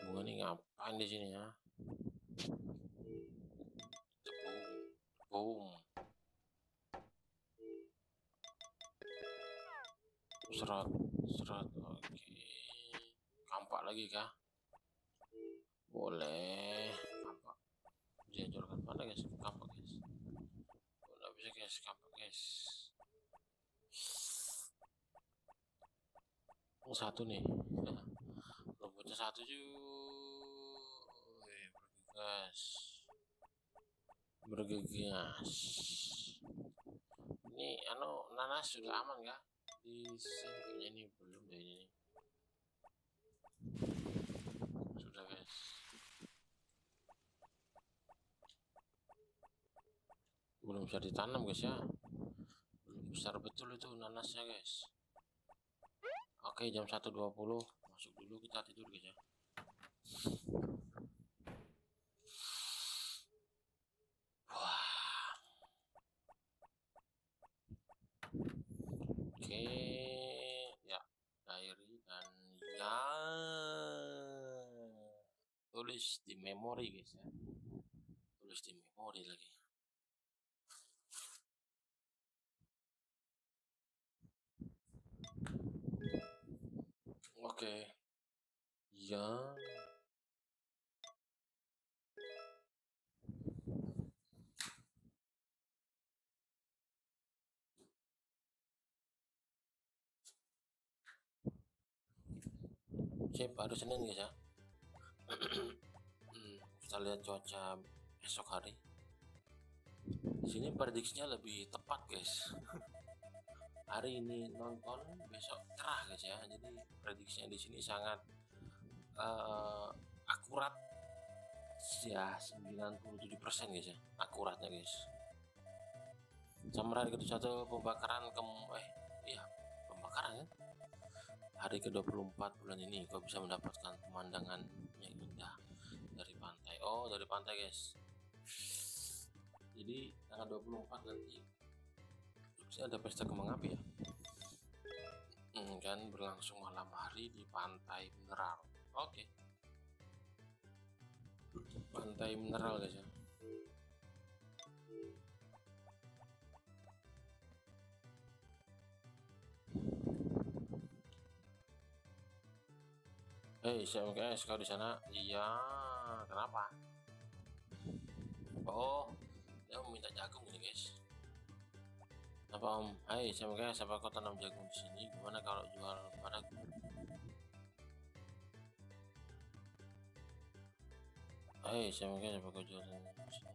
Bunga ini ngapain di sini ya? Boom. Serat serat oke. Kampak lagi kah? Boleh kampak dianjurkan mana guys kampak guys boleh bisa guys kampak guys oh, satu nih. Rumputnya satu juga bergegas. Bergegas. Ini anu nanas sudah aman ya di sini ini belum deh ini. Sudah guys. Belum bisa ditanam guys ya besar betul itu nanasnya guys. Oke jam 1.20 masuk dulu kita tidur guys ya. Tulis di memori guys ya. Tulis di memori lagi okay. ya Cep, baru Senin guys ya. Hmm, kita lihat cuaca esok hari. Di sini prediksinya lebih tepat guys hari ini nonton besok cerah guys ya. Jadi prediksinya di sini sangat uh, akurat. Ya 97% guys ya akuratnya guys. Sama hari kedua satu pembakaran ke eh iya pembakaran ya hari ke-24 bulan ini kau bisa mendapatkan pemandangan yang indah dari pantai. Oh dari pantai guys. Jadi tanggal 24 nanti saya ada pesta kembang api ya hmm, kan berlangsung malam hari di pantai mineral oke okay. pantai mineral guys ya Hei, CMKS kau di sana? Iya, kenapa? Oh, dia mau minta jagung ini guys. Apa om? Hai CMKS, apa kau tanam jagung di sini? Gimana kalau jual padaku? Hai CMKS, apa kau jual di sini?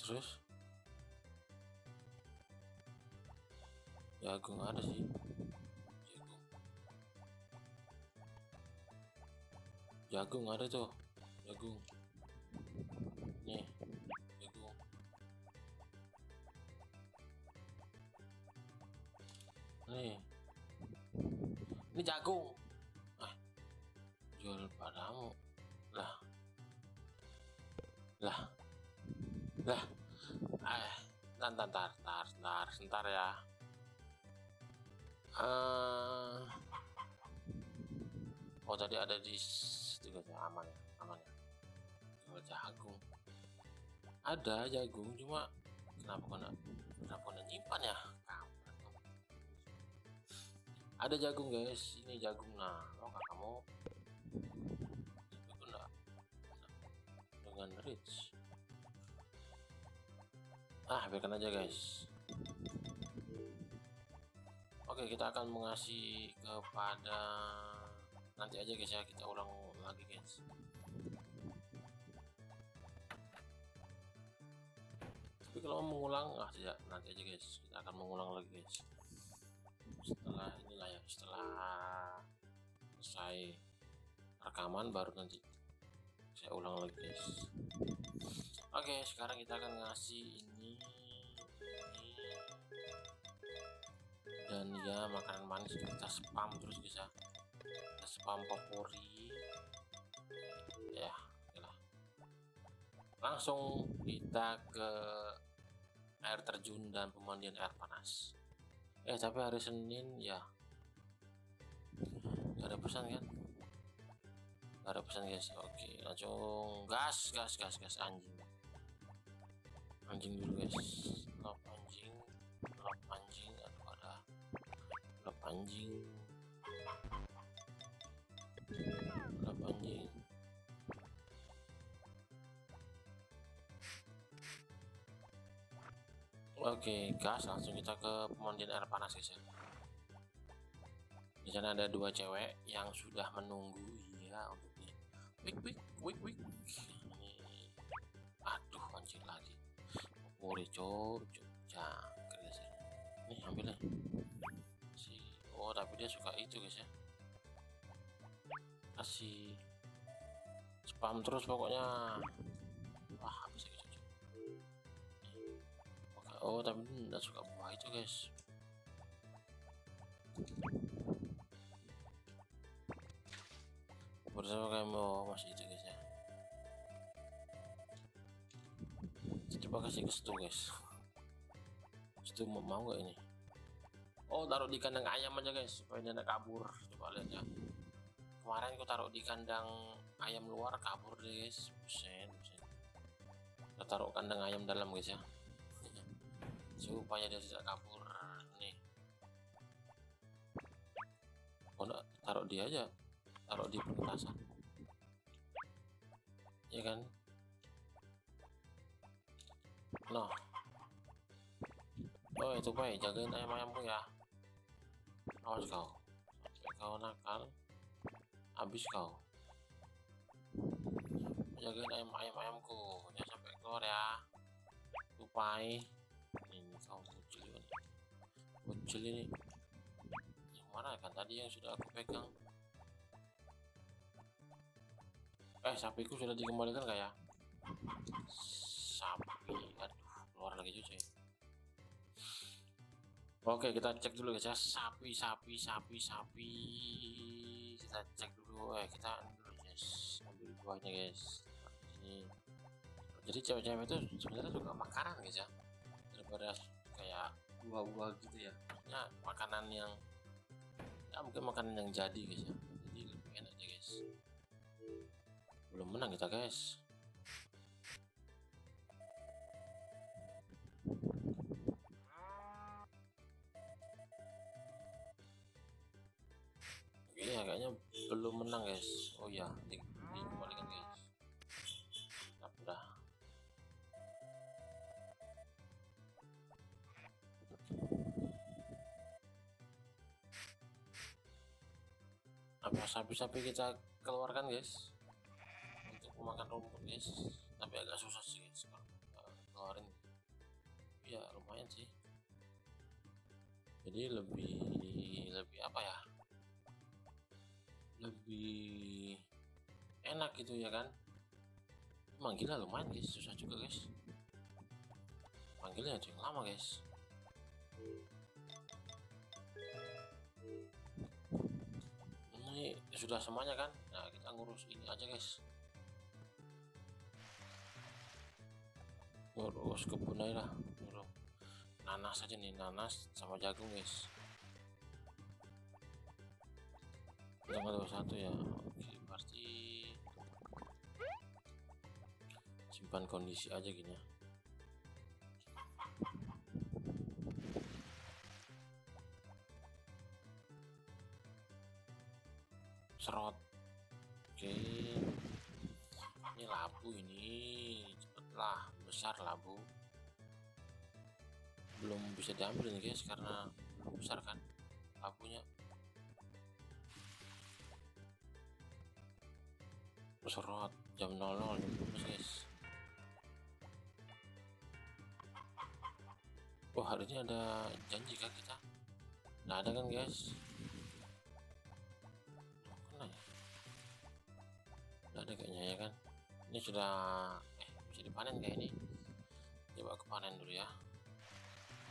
Terus? jagung ada sih jagung jagung ada tuh jagung jagung eh jual padamu lah. Lah. Lah. Eh ntar ntar ntar ntar ntar ya. Uh, oh tadi ada di situ guys aman ya aman ya. Jual jagung. Ada jagung cuma kenapa kena kenapa kena nyimpan ya ada jagung guys. Ini jagung. Nah mau nggak kamu dengan rich. Ah biarkan aja guys. Oke kita akan mengasih kepada nanti aja guys ya. Kita ulang lagi guys. Tapi kalau mau mengulang ah tidak nanti aja guys. Kita akan mengulang lagi guys. Setelah inilah ya setelah selesai rekaman baru nanti saya ulang lagi guys. Oke sekarang kita akan ngasih ini, ini. Dan ya makanan manis kita spam terus bisa kita spam popori ya lah langsung kita ke air terjun dan pemandian air panas. Eh tapi hari Senin ya gak ada pesan kan? Gak ada pesan guys. Oke langsung gas gas gas gas anjing. Anjing dulu guys. Lop anjing lop anjing aduh ada. Lop anjing. Lop anjing. Oke, gas langsung kita ke pemandian air panas guys ya. Di sana ada dua cewek yang sudah menunggu ya untuk di wik wik wik wik. Ini aduh anjing lagi. Boleh cok, cok, jangan guys ya. Nih ambil nih. Si oh tapi dia suka itu guys ya. Kasih spam terus pokoknya. Wah, bisa oh tapi tidak suka buah itu guys bersama kayak mau masih itu guys ya. Coba kasih ke situ guys. Situ mau, mau gak ini? Oh taruh di kandang ayam aja guys supaya dia tidak kabur. Coba lihat ya. Kemarin aku taruh di kandang ayam luar kabur deh guys. Buset kita taruh kandang ayam dalam guys ya. Supaya dia tidak kabur. Nih. Oh enggak taruh dia aja taruh di petasan ya kan? Noh oh itu baik jagain ayam-ayamku ya. Awas kau. Kau nakal. Habis kau. Jagain ayam-ayam ayamku. Jangan sampai keluar ya. Tupai kecil ini. Yang mana? Kan tadi yang sudah aku pegang eh sapiku sudah dikembalikan gak ya? Sapi aduh keluar lagi cuy. Oke kita cek dulu guys ya. Sapi sapi sapi sapi. Kita cek dulu. Eh kita dulu guys ambil buahnya guys. Ini. Jadi cewek-cewek itu sebenarnya juga makanan guys ya. Daripada kayak buah-buah gitu ya. Maksudnya makanan yang ya mungkin makanan yang jadi guys ya belum menang kita guys. Iya kayaknya belum menang guys. Oh ya dikembalikan guys. Apa sapi-sapi kita keluarkan guys makan rumput guys tapi agak susah sih guys kalau keluarin ya lumayan sih. Jadi lebih lebih apa ya? Lebih enak gitu ya kan? Manggilnya lumayan guys susah juga guys. Manggilnya yang lama guys. Ya sudah semuanya kan? Nah kita ngurus ini aja guys ngurus kebun aja lah nanas aja nih nanas sama jagung guys. Tanggal 21 ya oke berarti simpan kondisi aja gini ya. Serot. Oke. Ini labu ini cepetlah besar labu. Belum bisa diambil nih guys karena besar kan labunya. Serot jam 00 guys. Oh hari ini ada janji kah kita? Nggak ada kan guys? ada kayaknya ya kan? Ini sudah eh bisa dipanen kayak ini coba kepanen dulu ya.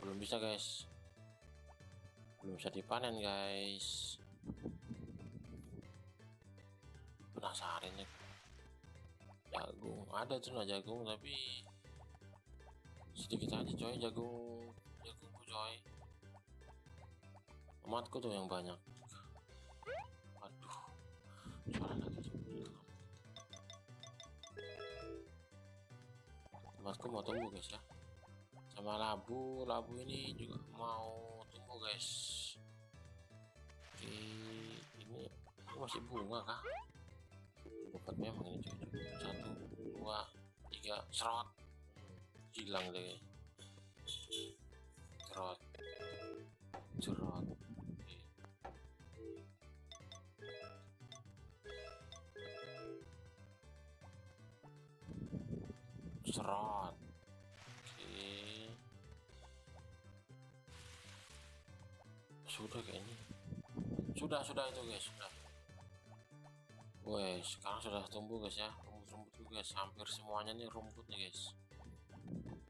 Belum bisa guys. Belum bisa dipanen guys. Penasaran ya. Jagung. Ada tuh nah jagung tapi sedikit aja coy jagung. Jagungku coy. Tomatku tuh yang banyak aku mau tumbuh guys ya. Sama labu. Labu ini juga mau tumbuh guys. Oke ini, masih bunga kah? Dapat memang ini cuy satu dua tiga serot. Hilang deh serot oke. Sudah kayaknya. Sudah sudah itu guys sudah. Wes, sekarang sudah tumbuh guys ya. Rumput-rumput guys hampir semuanya nih rumput nih guys.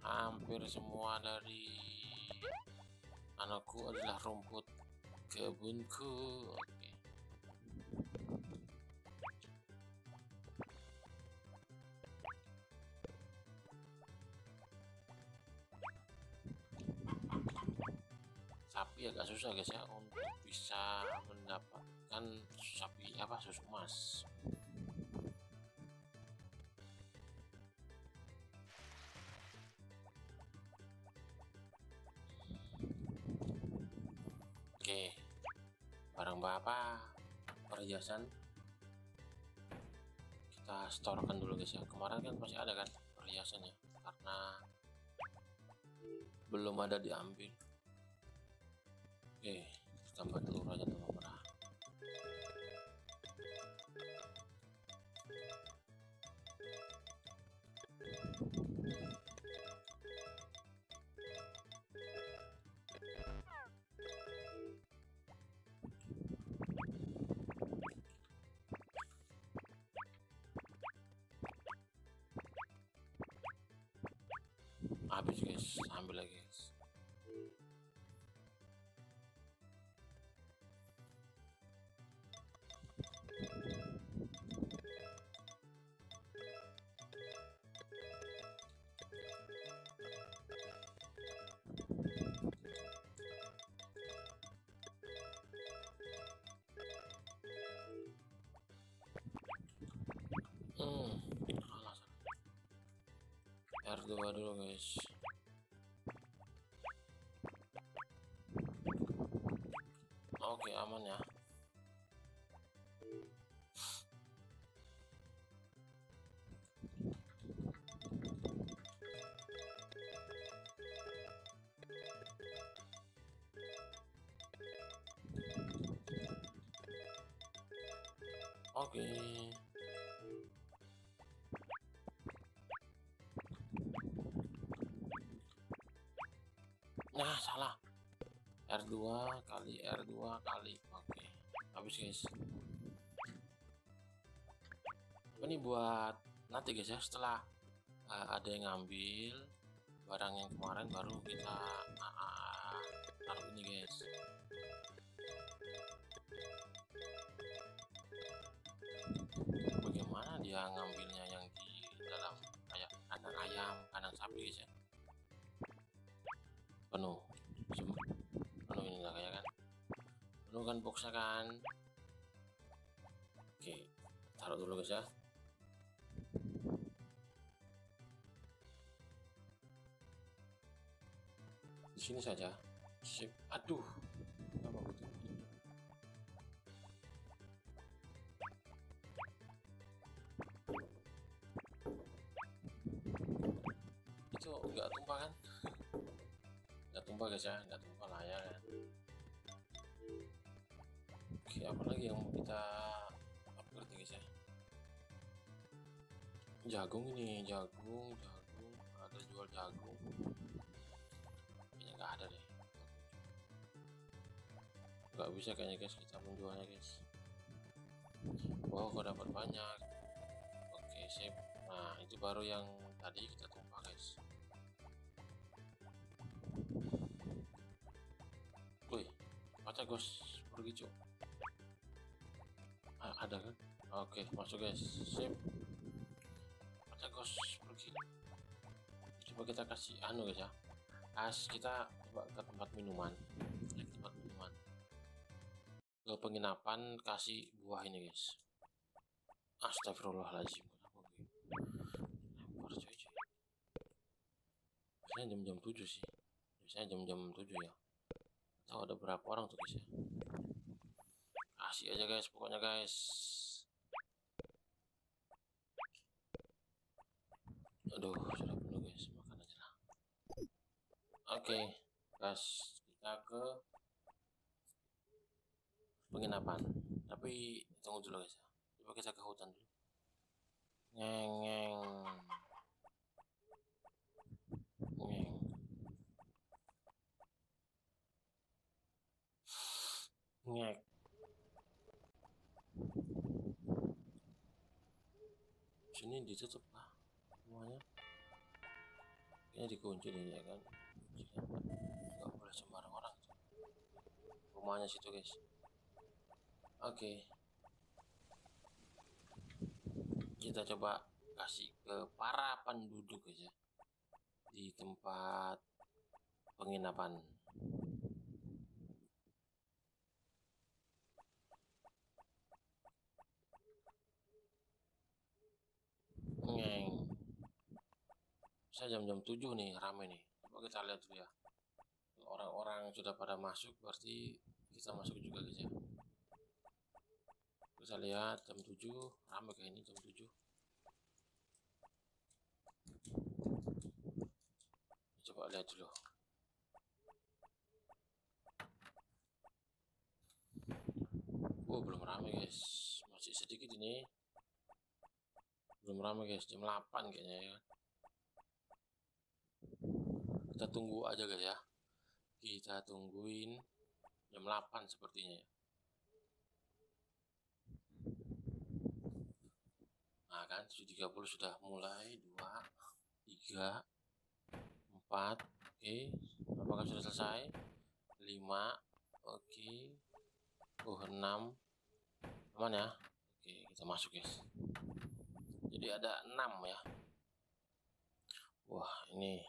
Hampir semua dari anakku adalah rumput kebunku. sapi susah guys ya untuk bisa mendapatkan sapi apa susu emas. Oke barang bapak perhiasan. Kita storekan dulu guys ya. Kemarin kan masih ada kan perhiasannya. Karena belum ada diambil Oke, tambah telur aja telur merah. Habis guys, ambil lagi R2 dulu guys oke aman ya Oke. Okay. R2 kali R2 kali. Oke okay. habis guys. Ini buat nanti guys ya setelah uh, ada yang ngambil barang yang kemarin baru kita uh, taruh ini guys. Dia ngambilnya penuh kan boxnya kan. Oke taruh dulu guys ya. Di sini saja. Sip. Aduh. Apa itu nggak tumpah kan? Nggak tumpah guys ya nggak tumpah oke apalagi yang mau kita upgrade nih guys ya? Jagung ini jagung jagung. Ada jual jagung. Kayaknya nggak ada deh. Nggak bisa kayaknya guys kita menjualnya guys. Wow kok dapat banyak. Oke sip. Nah itu baru yang tadi kita tumpah guys. Wih baca gos pergi Ah, ada kan? Oke masuk guys. Sip. Gos pergi. Coba kita kasih anu guys ya. As kita coba ke tempat minuman. Ke tempat minuman. Ke penginapan kasih buah ini guys. Astagfirullahaladzim. Kenapa gue lempar coy coy biasanya jam-jam 7 sih. Biasanya jam-jam 7 ya. Tahu ada berapa orang tuh guys ya kasih aja guys. Pokoknya guys. Aduh sudah penuh guys. Makan aja lah. Oke guys kita ke penginapan. Tapi tunggu dulu guys ya. Coba kita ke hutan dulu. Ngeng ngeng. Ngeng. Ngek sini ditutup lah semuanya. Kayaknya dikunci nih ya kan? Nggak boleh sembarang orang. Rumahnya situ guys. Oke. Kita coba kasih ke para penduduk guys ya. Di tempat penginapan ngeng saya jam-jam 7 nih rame nih. Coba kita lihat dulu ya. Orang-orang sudah pada masuk berarti kita masuk juga guys ya. Kita lihat jam 7 rame kayak ini jam 7 coba lihat dulu. Oh belum rame guys. Masih sedikit ini belum rame guys jam 8 kayaknya ya. Kita tunggu aja guys ya. Kita tungguin jam 8 sepertinya ya. Nah kan 7.30 sudah mulai. 2 3 4 oke. Apakah sudah selesai? 5 oke. Oh 6 aman ya? Oke kita masuk guys jadi ada 6 ya. Wah ini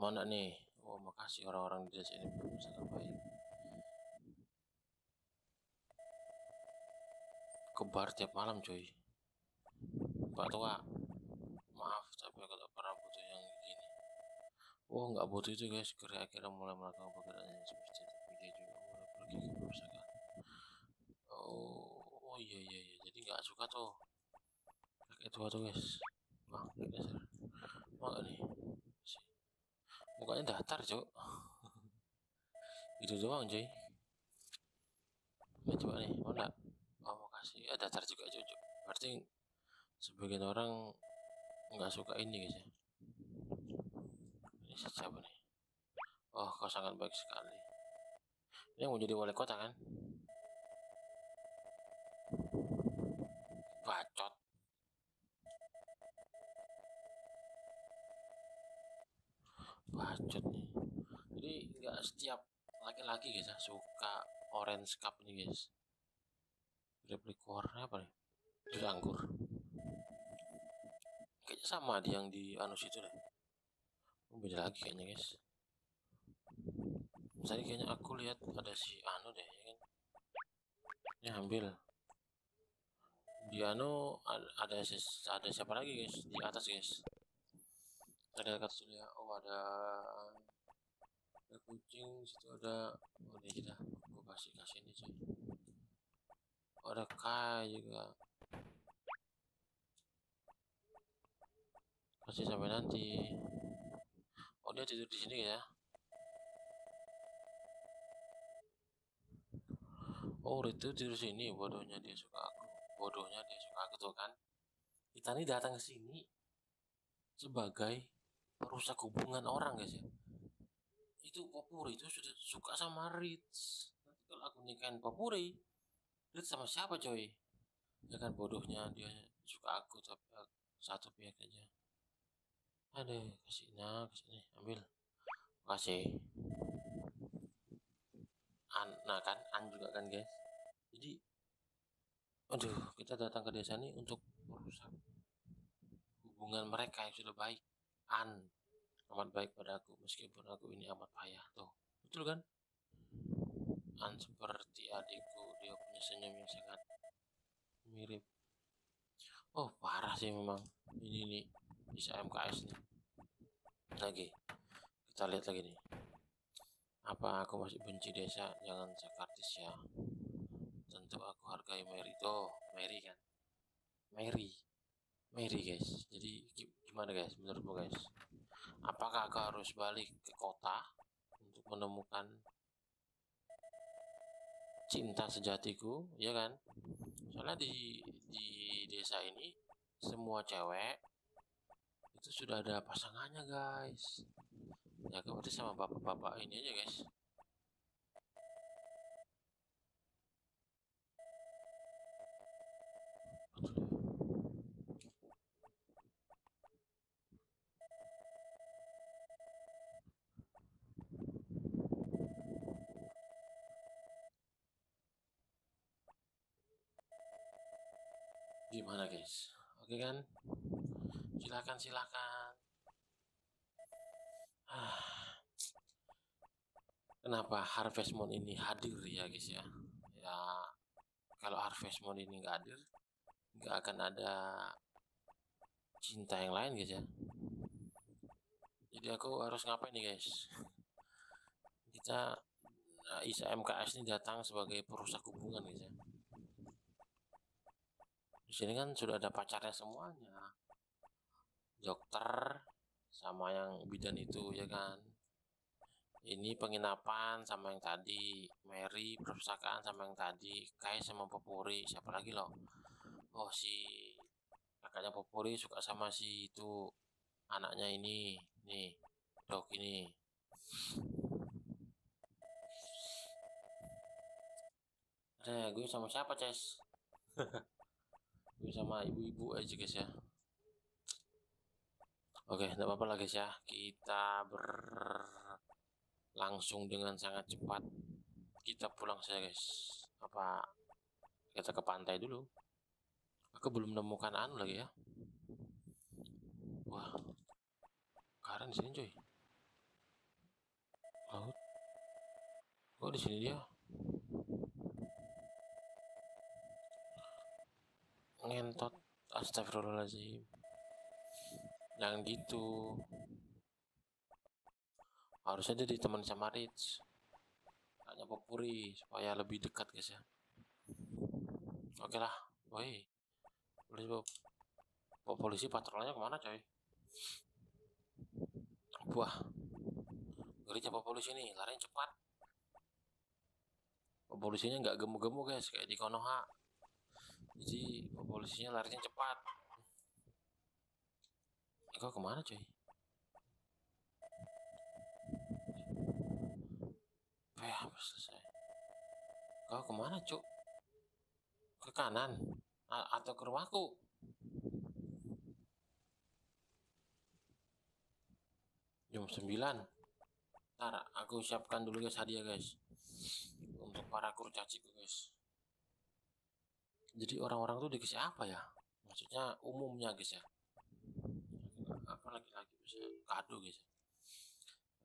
mana nih? Oh makasih orang-orang di desa ini. Sangat baik kebar tiap malam cuy. Pak tua maaf tapi kalau pernah butuh yang gini. Oh nggak butuh itu guys. Karena akhirnya mulai melakukan pekerjaan yang seperti itu. Tapi dia juga mulai pergi ke oh oh iya iya iya. Jadi nggak suka tuh tua tuh guys. Geser mau nih sih mukanya datar cok itu doang cuy. Coba nih mau enggak oh mau kasih eh datar juga cok. berarti sebagian orang nggak suka ini guys ya. Ini siapa nih? Oh kau sangat baik sekali. Ini mau jadi wali kota kan bacot nih. Jadi nggak setiap laki-laki guys ya suka orange cup nih guys. Replika warna apa nih? Jus anggur sama di yang di anus itu deh. Oh, beda lagi kayaknya guys. Tadi kayaknya aku lihat ada si anu deh ya kan? Ini ambil. Di anu ada ada, ada siapa lagi guys? Di atas guys ada ya oh ada ada kucing situ ada oh ini kita gua kasih kasih ini cuy oh, ada kai juga. Kasih sampai nanti. Oh dia tidur di sini ya? Oh itu tidur sini. Bodohnya dia suka aku. Bodohnya dia suka aku tuh kan. Kita ini datang ke sini sebagai perusak hubungan orang guys ya. Itu Popuri itu sudah suka sama Ritz. Nanti kalau aku nikahin Popuri Ritz sama siapa coy? Ya kan bodohnya dia suka aku tapi satu pihak aja. Ada kasih nah kasih ambil. Kasih. An nah kan an juga kan guys. Jadi aduh kita datang ke desa ini untuk merusak hubungan mereka yang sudah baik an amat baik pada aku meskipun aku ini amat payah tuh betul kan an seperti adikku dia punya senyum yang sangat mirip oh parah sih memang ini nih bisa MKS nih lagi kita lihat lagi nih apa aku masih benci desa? Jangan sakartis ya. Tentu aku hargai Mary tuh, Mary kan. Mary. Mary guys. Jadi gimana guys menurutmu guys? Apakah aku harus balik ke kota untuk menemukan cinta sejatiku, ya kan? Soalnya di di desa ini semua cewek itu sudah ada pasangannya guys ya berarti sama bapak-bapak ini aja guys gimana guys. Oke kan? Silakan silakan. Kenapa Harvest Moon ini hadir ya guys ya? Ya kalau Harvest Moon ini nggak hadir nggak akan ada cinta yang lain guys ya. Jadi aku harus ngapain nih guys? Kita Isa MKS ini datang sebagai perusak hubungan guys ya sini kan sudah ada pacarnya semuanya. Dokter sama yang bidan itu ya kan? Ini penginapan sama yang tadi Mary perpustakaan sama yang tadi Kai sama Popuri siapa lagi loh? Oh si kakaknya Popuri suka sama si itu anaknya ini nih dok ini. Nah gue sama siapa Ces sama ibu-ibu aja guys ya. Oke tidak apa-apa lah guys ya. Kita ber langsung dengan sangat cepat. Kita pulang saja guys. Apa kita ke pantai dulu. Aku belum menemukan anu lagi ya. Wah karen di sini cuy laut. Kok di sini dia ngentot. Astagfirullahaladzim. Jangan gitu. Harusnya dia teman sama Rich. Hanya Popuri supaya lebih dekat guys ya. Oke lah. Woi. Polisi polisi patrolnya ke mana coy? Ngeri Pak polisi ini larinya cepat. Polisinya nggak gemu-gemu guys kayak di Konoha jadi polisinya larinya cepat. Kau ke mana coy selesai. Kau ke mana cuk? Ke kanan? A atau ke rumahku jam 9 ntar aku siapkan dulu guys hadiah guys. Untuk para kurcaciku guys jadi orang-orang tuh dikasih apa ya? Maksudnya umumnya guys ya. Bisa kado guys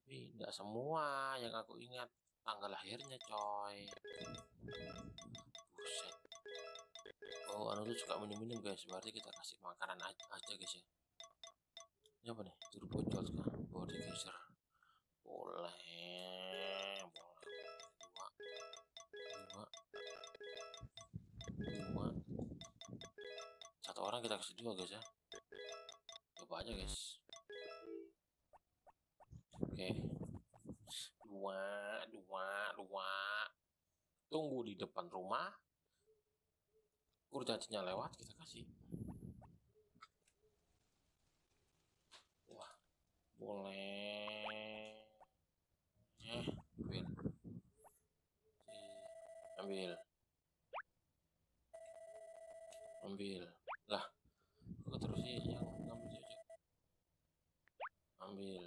tapi tidak semua yang aku ingat. Tanggal lahirnya coy. Buset. Oh anu tuh suka minum-minum guys. Berarti kita kasih makanan aja, guys ya. Ini apa nih? Turbo charge kan body geyser boleh orang kita kasih dua guys ya. Coba aja guys. Oke. Dua dua dua. Tunggu di depan rumah. Kurcacinya lewat kita kasih. Wah boleh. Eh ambil. Ambil. Ambil lah kok terus sih yang ngambil cocok ambil.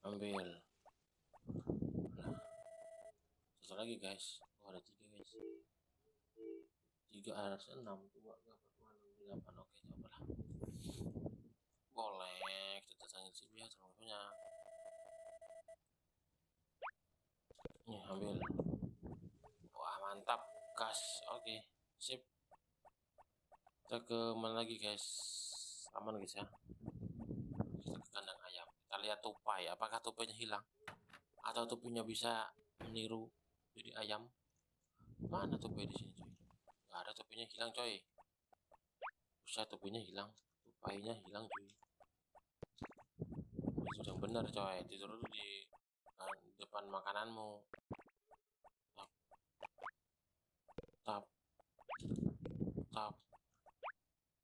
Ambil. Lah. Satu lagi guys. Oh ada tiga guys. Tiga harus enam dua enam delapan. Oke coba lah boleh. Kita datangin si biar terlalu ini ambil. Wah mantap gas oke sip. Kita ke mana lagi guys aman guys ya. Ke kandang ayam. Kita lihat tupai. Apakah tupainya hilang? Atau tupainya bisa meniru jadi ayam? Mana tupai di sini cuy? Nggak ada tupainya hilang coy. Bisa tupainya hilang. Tupainya hilang cuy. Itu yang benar coy. Tidur dulu di kan, depan makananmu. Tap. Tap. Tap.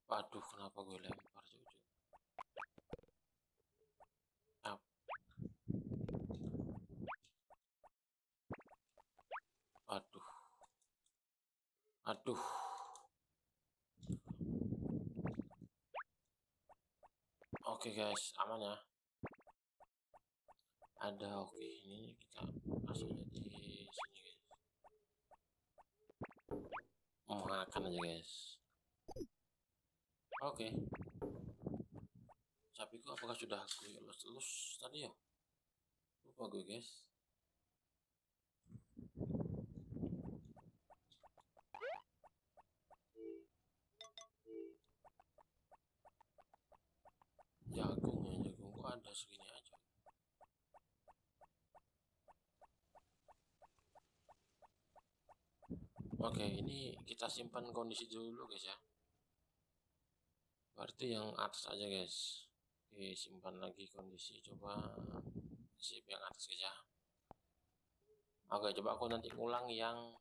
Waduh kenapa gue lempar cuy tap aduh aduh. Oke guys aman ya. Ada oke ini kita aja di sini guys. Makan aja guys. Oke. Sapiku apakah sudah gue elus-elus tadi ya? Lupa gue guys jagungnya segini aja Oke, ini kita simpan kondisi dulu guys ya. Berarti yang atas aja guys. Oke, simpan lagi kondisi. Coba sip yang atas guys ya. Oke, coba aku nanti ngulang yang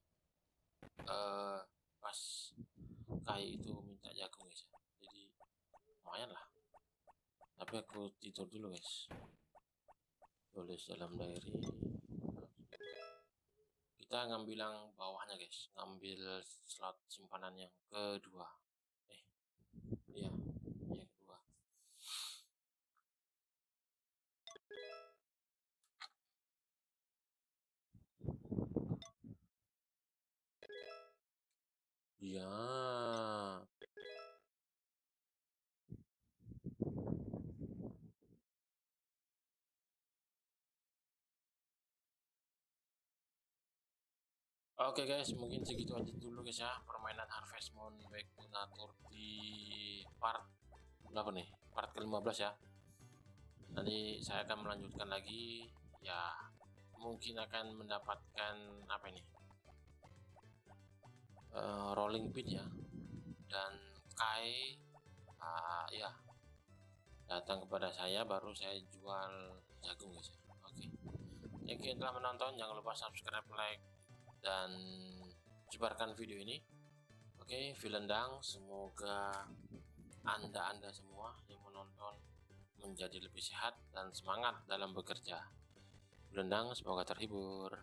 eh, pas kai itu minta jagung guys ya. Jadi lumayan lah. Tapi aku tidur dulu guys. Tulis dalam diary. Kita ngambil yang bawahnya guys. Ngambil slot simpanan yang kedua. Eh iya yang kedua. Ya Oke guys, mungkin segitu aja dulu guys ya permainan Harvest Moon Back to Nature di part berapa nih? Part ke-15 ya. Nanti saya akan melanjutkan lagi ya mungkin akan mendapatkan apa ini? Uh, rolling pit ya. Dan Kai uh, ya datang kepada saya baru saya jual jagung guys ya. Oke. Thank you telah menonton, jangan lupa subscribe, like, dan sebarkan video ini. Oke Vilendang semoga anda-anda semua yang menonton menjadi lebih sehat dan semangat dalam bekerja. Vilendang semoga terhibur